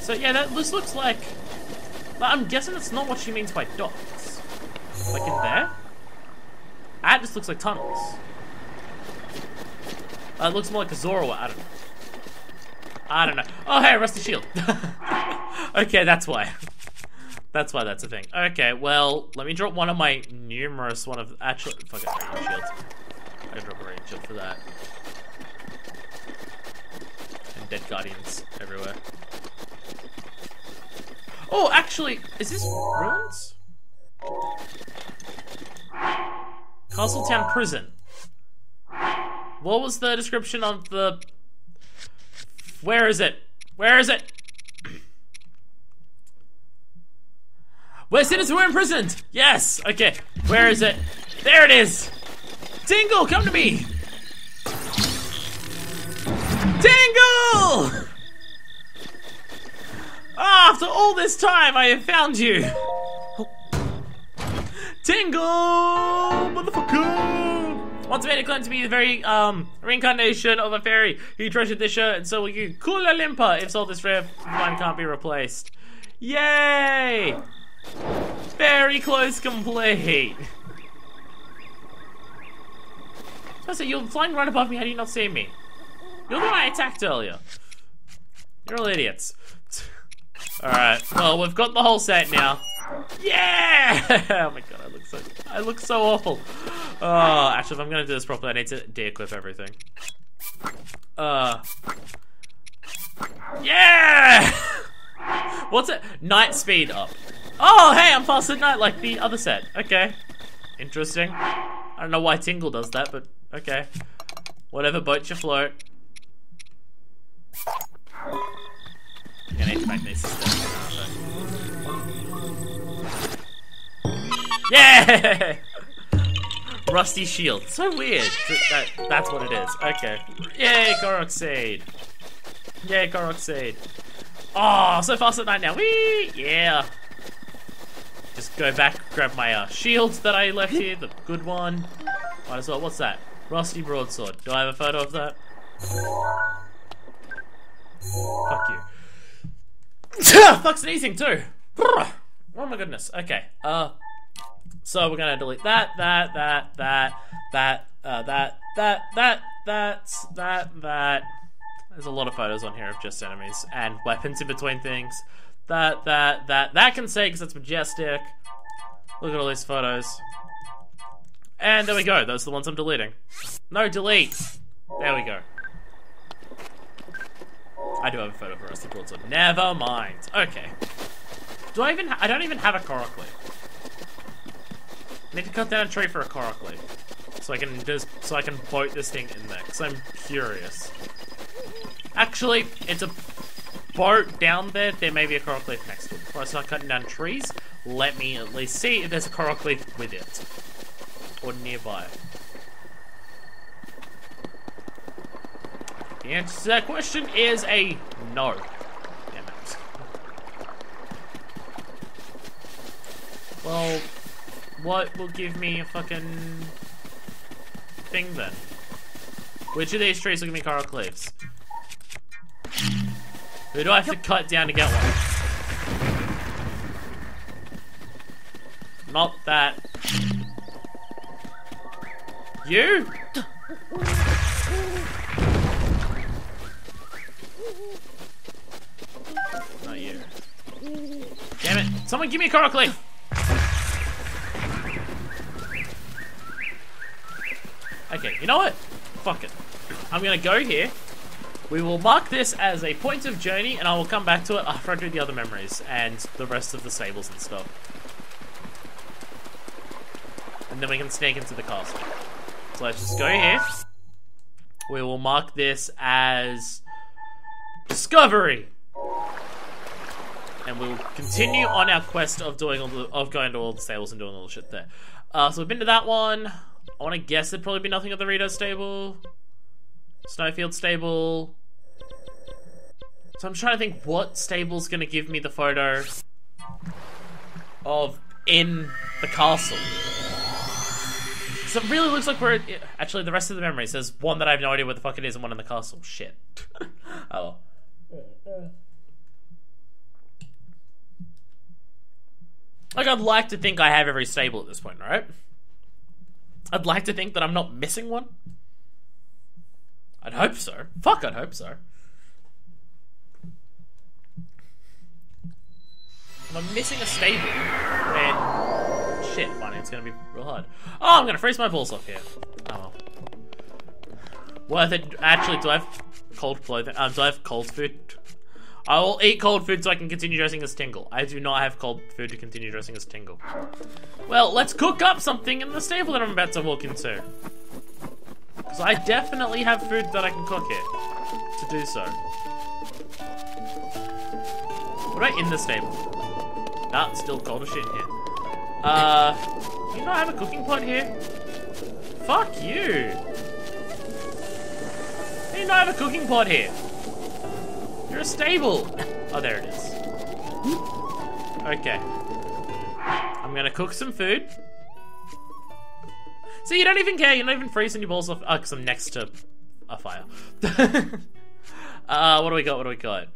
So yeah, that this looks like... I'm guessing that's not what she means by docks. Like in there? That just looks like tunnels. Uh, it looks more like a Zoro. I don't know. I don't know. Oh, hey, Rusty Shield. okay, that's why. That's why that's a thing. Okay, well, let me drop one of my numerous one of actually fuck it, rain shields. I gotta drop a rain shield for that. And dead guardians everywhere. Oh, actually, is this ruins? Castletown Prison. What was the description of the... Where is it? Where is it? Where citizens were imprisoned! Yes! Okay, where is it? There it is! Tingle, come to me! Tingle! After all this time, I have found you! Tingle! Motherfucker! Once made a claim to be the very um, reincarnation of a fairy. He treasured this shirt, and so will you. Kooloo-Limpah, if sold this rare, mine can't be replaced. Yay! Very close complete. Said, you're flying right above me, how do you not see me? You're the one I attacked earlier. You're all idiots. Alright, well, we've got the whole set now. Yeah! oh my god, I look so I look so awful. Oh, actually, if I'm gonna do this properly, I need to de-equip everything. Uh. Yeah! What's it? Night speed up. Oh, hey, I'm fast at night like the other set. Okay. Interesting. I don't know why Tingle does that, but okay. Whatever boat you float. Make these systems. Yeah! Rusty shield. So weird. That, that's what it is. Okay. Yay, Seed. Yay, Seed. Oh, so fast at night now. Whee! Yeah. Just go back, grab my uh, shields that I left here, the good one. Might as well. What's that? Rusty broadsword. Do I have a photo of that? Fuck you. Fuck sneezing too. Oh my goodness. Okay. Uh. So we're gonna delete that, that, that, that, that, uh, that, that, that, that, that, that. There's a lot of photos on here of just enemies and weapons in between things. That, that, that, that can say because it's majestic. Look at all these photos. And there we go. Those are the ones I'm deleting. No, delete. There we go. I do have a photo for Rusty Broadsword. Never mind. Okay. Do I even? I don't even have a leaf. I need to cut down a tree for a Korok leaf, so I can just so I can boat this thing in there. Cause I'm curious. Actually, it's a boat down there. There may be a Korok leaf next to it. Before I start cutting down trees, let me at least see if there's a Korok leaf with it or nearby. The answer to that question is a no. Damn it. Well, what will give me a fucking thing then? Which of these trees will give me Korok leaves? Who do I have to cut down to get one? Not that. You? Not you. Damn it. Someone give me a Korok leaf. Okay, you know what? Fuck it. I'm gonna go here. We will mark this as a point of journey, and I will come back to it after I do the other memories and the rest of the stables and stuff. And then we can sneak into the castle. So let's just go here. We will mark this as discovery. And we will continue on our quest of doing all the, of going to all the stables and doing all the shit there. Uh, so we've been to that one. I want to guess there'd probably be nothing at the Rito stable. Snowfield stable. So I'm trying to think what stable's gonna give me the photo of in the castle. So it really looks like we're actually the rest of the memory says one that I have no idea what the fuck it is and one in the castle. Shit. oh. Like I'd like to think I have every stable at this point, right? I'd like to think that I'm not missing one. I'd hope so. Fuck, I'd hope so. If I'm missing a stable, then shit, funny, it's gonna be real hard. Oh, I'm gonna freeze my balls off here. Oh. well. Worth it. Actually, do I have cold clothing? Um, do I have cold food? I will eat cold food so I can continue dressing as Tingle. I do not have cold food to continue dressing as Tingle. Well, let's cook up something in the stable that I'm about to walk into. Because I definitely have food that I can cook here to do so. What about in the stable? Nah, still cold as shit here. Uh, you not have a cooking pot here? Fuck you. You not have a cooking pot here? A stable. Oh, there it is. Okay. I'm gonna cook some food. See, you don't even care. You're not even freezing your balls off. Oh, because I'm next to a fire. uh, what do we got? What do we got?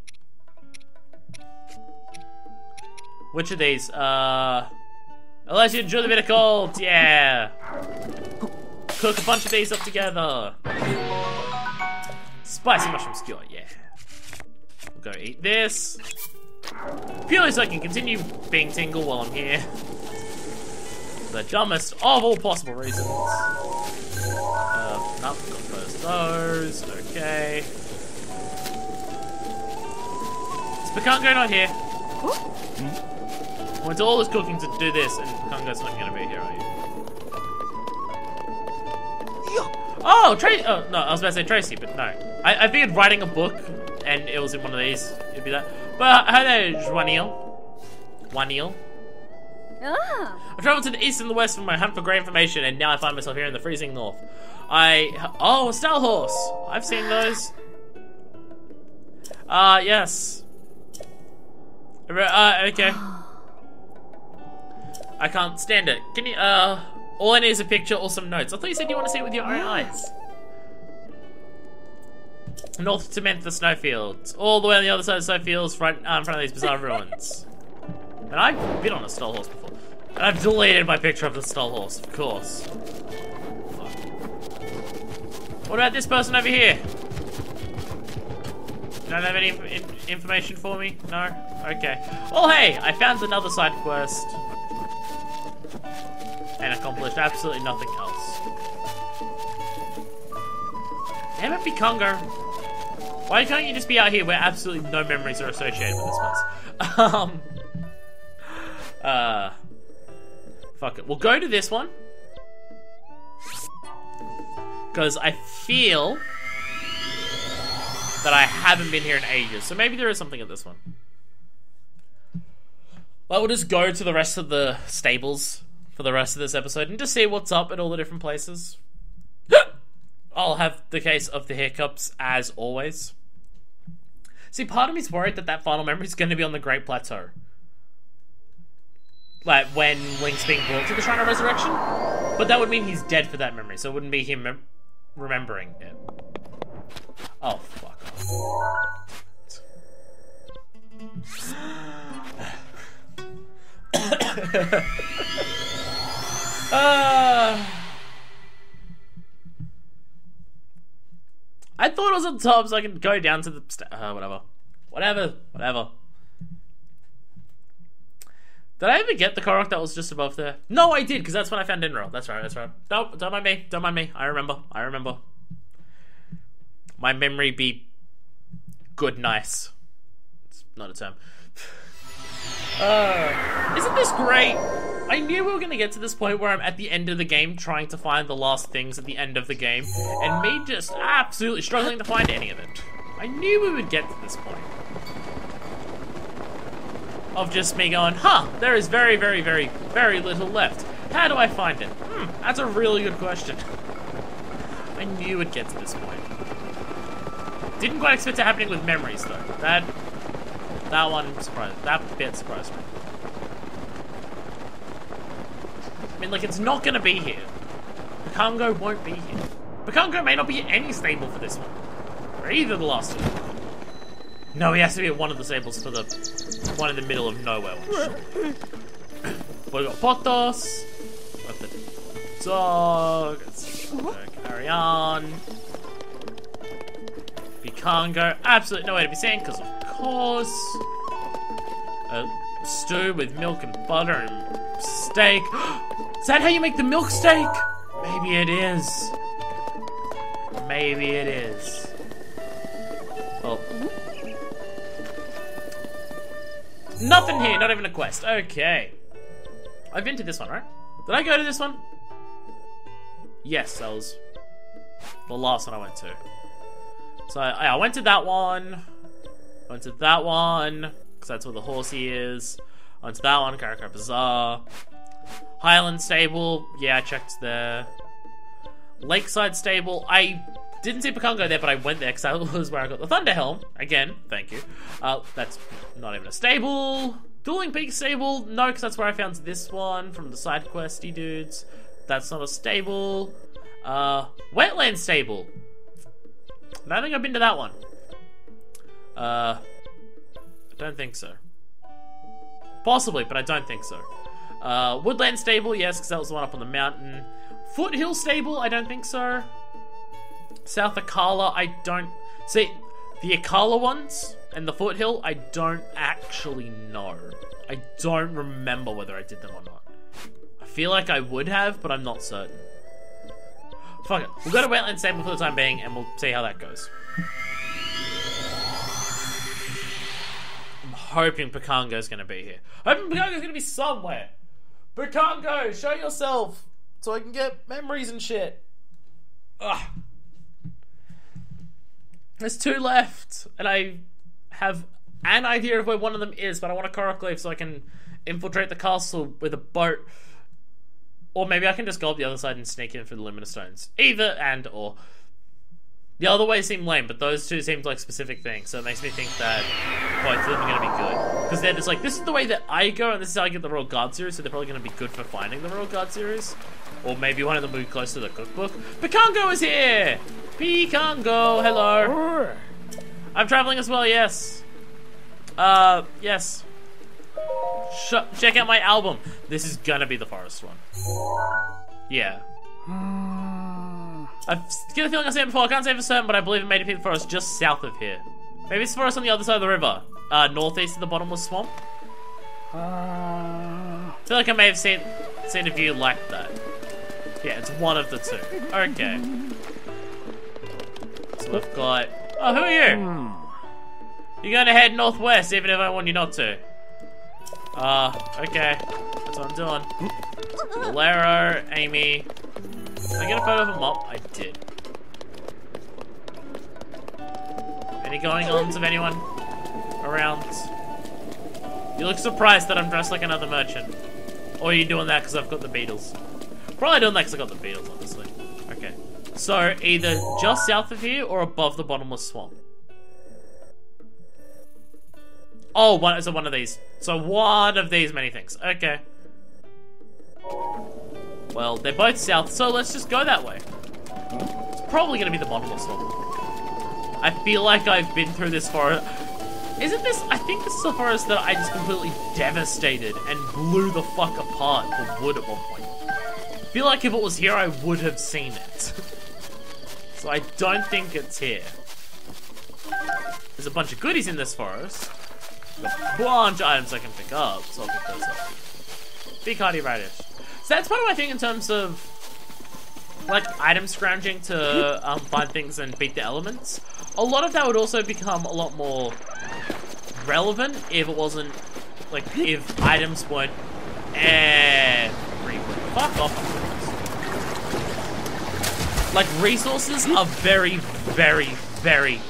Which of these? Uh, unless you enjoy the bit of cold, yeah. Cook a bunch of these up together. Spicy mushroom skewer, yeah. Go eat this. Purely so I can continue being Tingle while I'm here. The dumbest of all possible reasons. Uh, nope, got first those. Okay. Is Pikango not here? I went to all this cooking to do this, and Pikango's not going to be here, are you? Oh, Tracy. Oh, no, I was about to say Tracy, but no. I, I figured writing a book and it was in one of these, it'd be that. But there, Juanil. Juanil. Ah. I traveled to the east and the west for my hunt for great information, and now I find myself here in the freezing north. I. Oh, a Stalhorse! I've seen those. Uh, yes. Uh, okay. I can't stand it. Can you, uh. All I need is a picture or some notes. I thought you said you want to see it with your own eyes. North to Memphis snowfields. All the way on the other side of the snowfields, right uh, in front of these bizarre ruins. And I've been on a Stalhorse before. And I've deleted my picture of the Stalhorse, of course. What about this person over here? Don't have any in information for me? No? Okay. Well, hey, I found another side quest. And accomplished absolutely nothing else. Damn it, Pikango. Why can't you just be out here where absolutely no memories are associated with this place? um. Uh. Fuck it. We'll go to this one. Because I feel that I haven't been here in ages. So maybe there is something at this one. But we'll just go to the rest of the stables for the rest of this episode and just see what's up at all the different places. I'll have the case of the hiccups as always. See, part of me's worried that that final memory is going to be on the Great Plateau. Like, when Link's being brought to the Shrine of Resurrection. But that would mean he's dead for that memory, so it wouldn't be him mem remembering it. Oh, fuck off. uh... I thought it was on top so I can go down to the uh, whatever. Whatever, whatever. Did I ever get the Korok that was just above there? No, I did, because that's when I found Enro. That's right, that's right. Don't, don't mind me, don't mind me. I remember, I remember. My memory be good nice. It's not a term. Uh, isn't this great? I knew we were going to get to this point where I'm at the end of the game trying to find the last things at the end of the game, and me just absolutely struggling to find any of it. I knew we would get to this point. Of just me going, huh, there is very, very, very, very little left. How do I find it? Hmm, that's a really good question. I knew it'd get to this point. Didn't quite expect it happening with memories, though. That that one surprised. That bit surprised me. I mean, like, it's not gonna be here. Pikango won't be here. Pikango may not be any stable for this one. Or either the last two. No, he has to be at one of the stables for the one in the middle of nowhere. We've got Potos. Got the dog. Carry on. Pikango. Absolutely no way to be seen, because of course. A stew with milk and butter and steak. is that how you make the milk steak? Maybe it is. Maybe it is. Well. Nothing here, not even a quest. Okay. I've been to this one, right? Did I go to this one? Yes, that was the last one I went to. So I, I went to that one. Went to that one, because that's where the horsey is. Went to that one, Kara Kara Bazaar. Highland Stable, yeah, I checked there. Lakeside Stable, I didn't see Pikango there, but I went there because that was where I got the Thunder Helm. Again, thank you. Uh, that's not even a stable. Dueling Peak Stable, no, because that's where I found this one from the side questy dudes. That's not a stable. Uh, Wetland Stable. I don't think I've been to that one. Uh, I don't think so. Possibly, but I don't think so. Uh, Woodland Stable, yes, because that was the one up on the mountain. Foothill Stable, I don't think so. South Akkala, I don't... See, the Akkala ones and the foothill, I don't actually know. I don't remember whether I did them or not. I feel like I would have, but I'm not certain. Fuck it. We'll go to Wetland Stable for the time being, and we'll see how that goes. I'm hoping Pikango's gonna be here. I'm Hoping Pikango's gonna be somewhere. Pikango, show yourself so I can get memories and shit. Ugh. There's two left, and I have an idea of where one of them is, but I want a cleave so I can infiltrate the castle with a boat. Or maybe I can just go up the other side and sneak in for the Luminous Stones. Either and or. The other way seemed lame, but those two seemed like specific things, so it makes me think that both of them are going to be good. Because they're just like, this is the way that I go, and this is how I get the Royal Guard series, so they're probably going to be good for finding the Royal Guard series. Or maybe one of them will be close to the cookbook. Pikango is here! Pikango, hello! I'm traveling as well, yes. Uh, yes. Sh check out my album. This is gonna be the forest one. Yeah. I get a feeling I've seen it before. I can't say for certain, but I believe it may be the forest just south of here. Maybe it's the forest on the other side of the river. Uh, northeast of the bottomless swamp. I feel like I may have seen seen a view like that. Yeah, it's one of the two. Okay. So we've got. Oh, who are you? You're gonna head northwest, even if I want you not to. Uh, okay. That's what I'm doing. Valero, Amy. I get a photo of a mop? I did. Any going ons of anyone around? You look surprised that I'm dressed like another merchant. Or are you doing that because I've got the Beatles? Probably doing that because I've got the Beatles, honestly. Okay. So, either just south of here or above the bottomless swamp. Oh, one, so one of these. So one of these many things. Okay. Well, they're both south, so let's just go that way. It's probably to be the bottomless swamp. I feel like I've been through this forest. Isn't this... I think this is a forest that I just completely devastated and blew the fuck apart for wood at one point. I feel like if it was here, I would have seen it. so I don't think it's here. There's a bunch of goodies in this forest. There's A bunch of items I can pick up, so I'll pick those up. Big hardy radish. So that's part of my thing in terms of like item scrounging to um, find things and beat the elements. A lot of that would also become a lot more relevant if it wasn't like if items weren't everywhere. Fuck off. Like resources are very, very, very,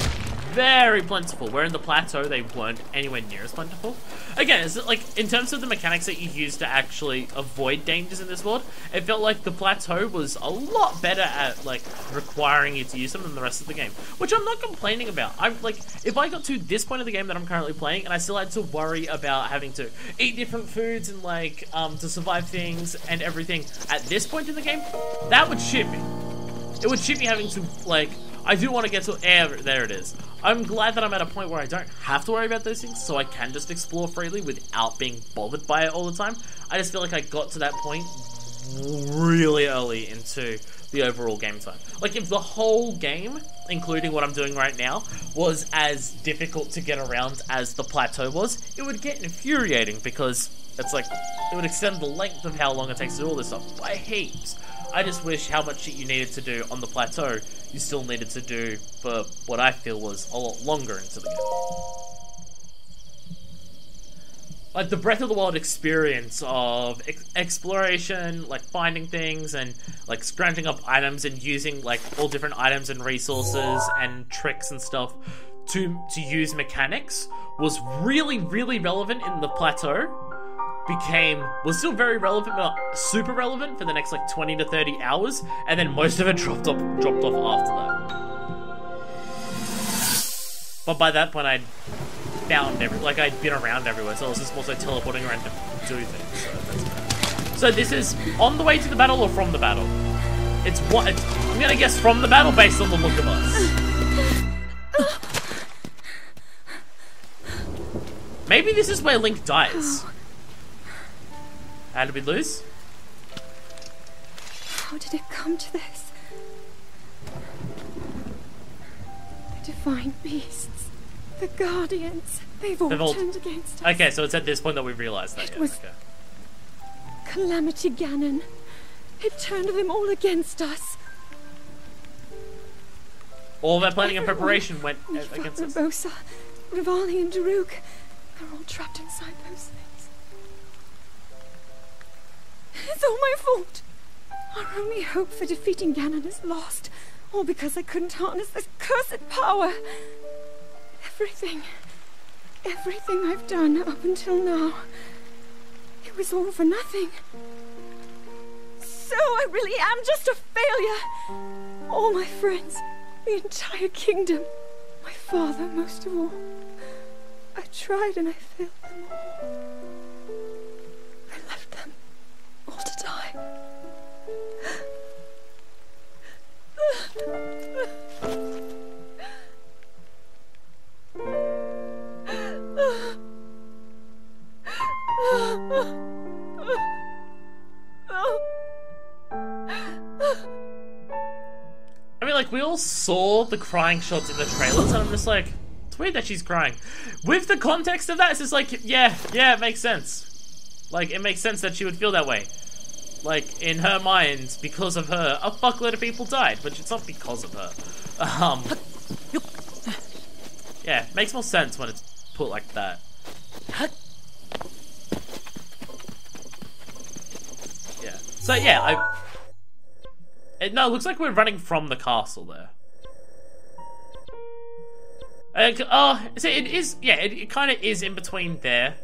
very plentiful. Where in the plateau they weren't anywhere near as plentiful. Again, it's like in terms of the mechanics that you use to actually avoid dangers in this world, it felt like the plateau was a lot better at like requiring you to use them than the rest of the game. Which I'm not complaining about. I'm like, if I got to this point of the game that I'm currently playing, and I still had to worry about having to eat different foods and like um, to survive things and everything at this point in the game, that would shit me. It would shit me having to like I do want to get to air. There it is. I'm glad that I'm at a point where I don't have to worry about those things, so I can just explore freely without being bothered by it all the time. I just feel like I got to that point really early into the overall game time. Like if the whole game, including what I'm doing right now, was as difficult to get around as the plateau was, it would get infuriating because it's like it would extend the length of how long it takes to do all this stuff by heaps. I just wish how much shit you needed to do on the plateau, you still needed to do for what I feel was a lot longer into the game. Like the Breath of the Wild experience of ex exploration, like finding things and like scrounging up items and using like all different items and resources and tricks and stuff to to use mechanics was really really relevant in the plateau became was still very relevant, but super relevant for the next like 20 to 30 hours, and then most of it dropped off dropped off after that. But by that point, I'd found every like I'd been around everywhere, so I was just also teleporting around to do things. So, so this is on the way to the battle or from the battle? It's what it's, I'm gonna guess from the battle based on the look of us. Maybe this is where Link dies. How did we lose? How did it come to this? The divine beasts. The Guardians. They've all They've all- turned against us. Okay, so it's at this point that we realised that. It Yeah, was- okay. Calamity Ganon. It turned them all against us. All their planning and preparation went a- Mipha, against us. Urbosa, Revali, and Daruk. They're all trapped inside those things. It's all my fault. Our only hope for defeating Ganon is lost. All because I couldn't harness this cursed power. Everything, everything I've done up until now, it was all for nothing. So I really am just a failure. All my friends, the entire kingdom, my father most of all. I tried and I failed them all. I mean, like, we all saw the crying shots in the trailers, and I'm just like, it's weird that she's crying. With the context of that, it's just like, yeah, yeah, it makes sense. Like, it makes sense that she would feel that way. Like, in her mind, because of her, a fuckload of people died, but it's not because of her. Um, yeah, makes more sense when it's put like that. Yeah. So, yeah, I. It, no, it looks like we're running from the castle there. Uh, oh, see, it is, yeah, it, it kind of is in between there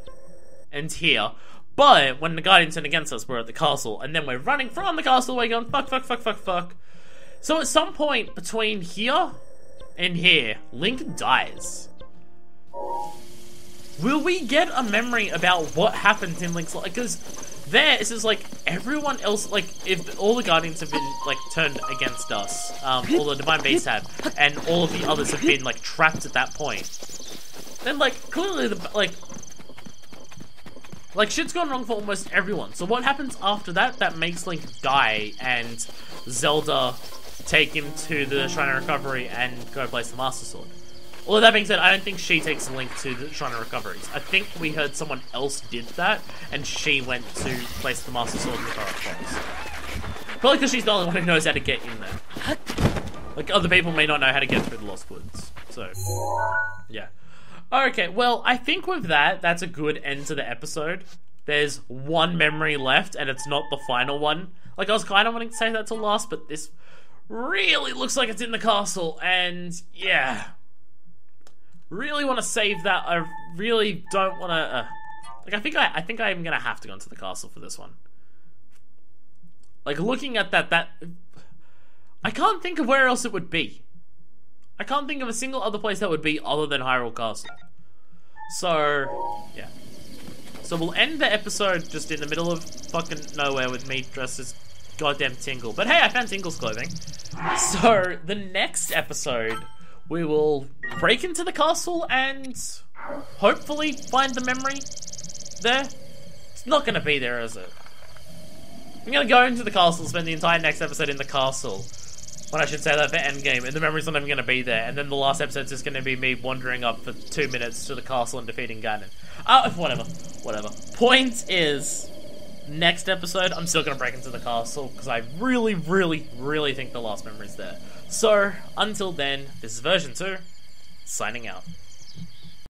and here. But when the Guardians turn against us, we're at the castle, and then we're running from the castle, we're going fuck, fuck, fuck, fuck, fuck. So at some point between here and here, Link dies. Will we get a memory about what happened in Link's life? Because there, this is like everyone else, like if all the Guardians have been like turned against us, um, all the Divine Beasts have, and all of the others have been like trapped at that point, then like clearly the like like shit's gone wrong for almost everyone. So what happens after that that makes Link die and Zelda take him to the Shrine of Recovery and go place the Master Sword? Although that being said, I don't think she takes Link to the Shrine of Recoveries. I think we heard someone else did that, and she went to place the Master Sword in the Forest Forest. Probably because she's the only one who knows how to get in there. Like, other people may not know how to get through the Lost Woods. So, yeah. Okay, well, I think with that, that's a good end to the episode. There's one memory left, and it's not the final one. Like, I was kind of wanting to say that to last, but this really looks like it's in the castle, and yeah. Really want to save that. I really don't want to. Uh, like, I think I, I think I'm gonna have to go into the castle for this one. Like, looking at that, that I can't think of where else it would be. I can't think of a single other place that would be other than Hyrule Castle. So, yeah. So we'll end the episode just in the middle of fucking nowhere with me dressed as goddamn Tingle. But hey, I found Tingle's clothing. So, the next episode, we will break into the castle and hopefully find the memory there. It's not gonna be there, is it? I'm gonna go into the castle, spend the entire next episode in the castle. When I should say that for Endgame, and the memory's not even going to be there, and then the last episode's just going to be me wandering up for two minutes to the castle and defeating Ganon. Uh, whatever. Whatever. Point is, next episode, I'm still going to break into the castle, because I really, really, really think the last memory's there. So, until then, this is version 2, signing out.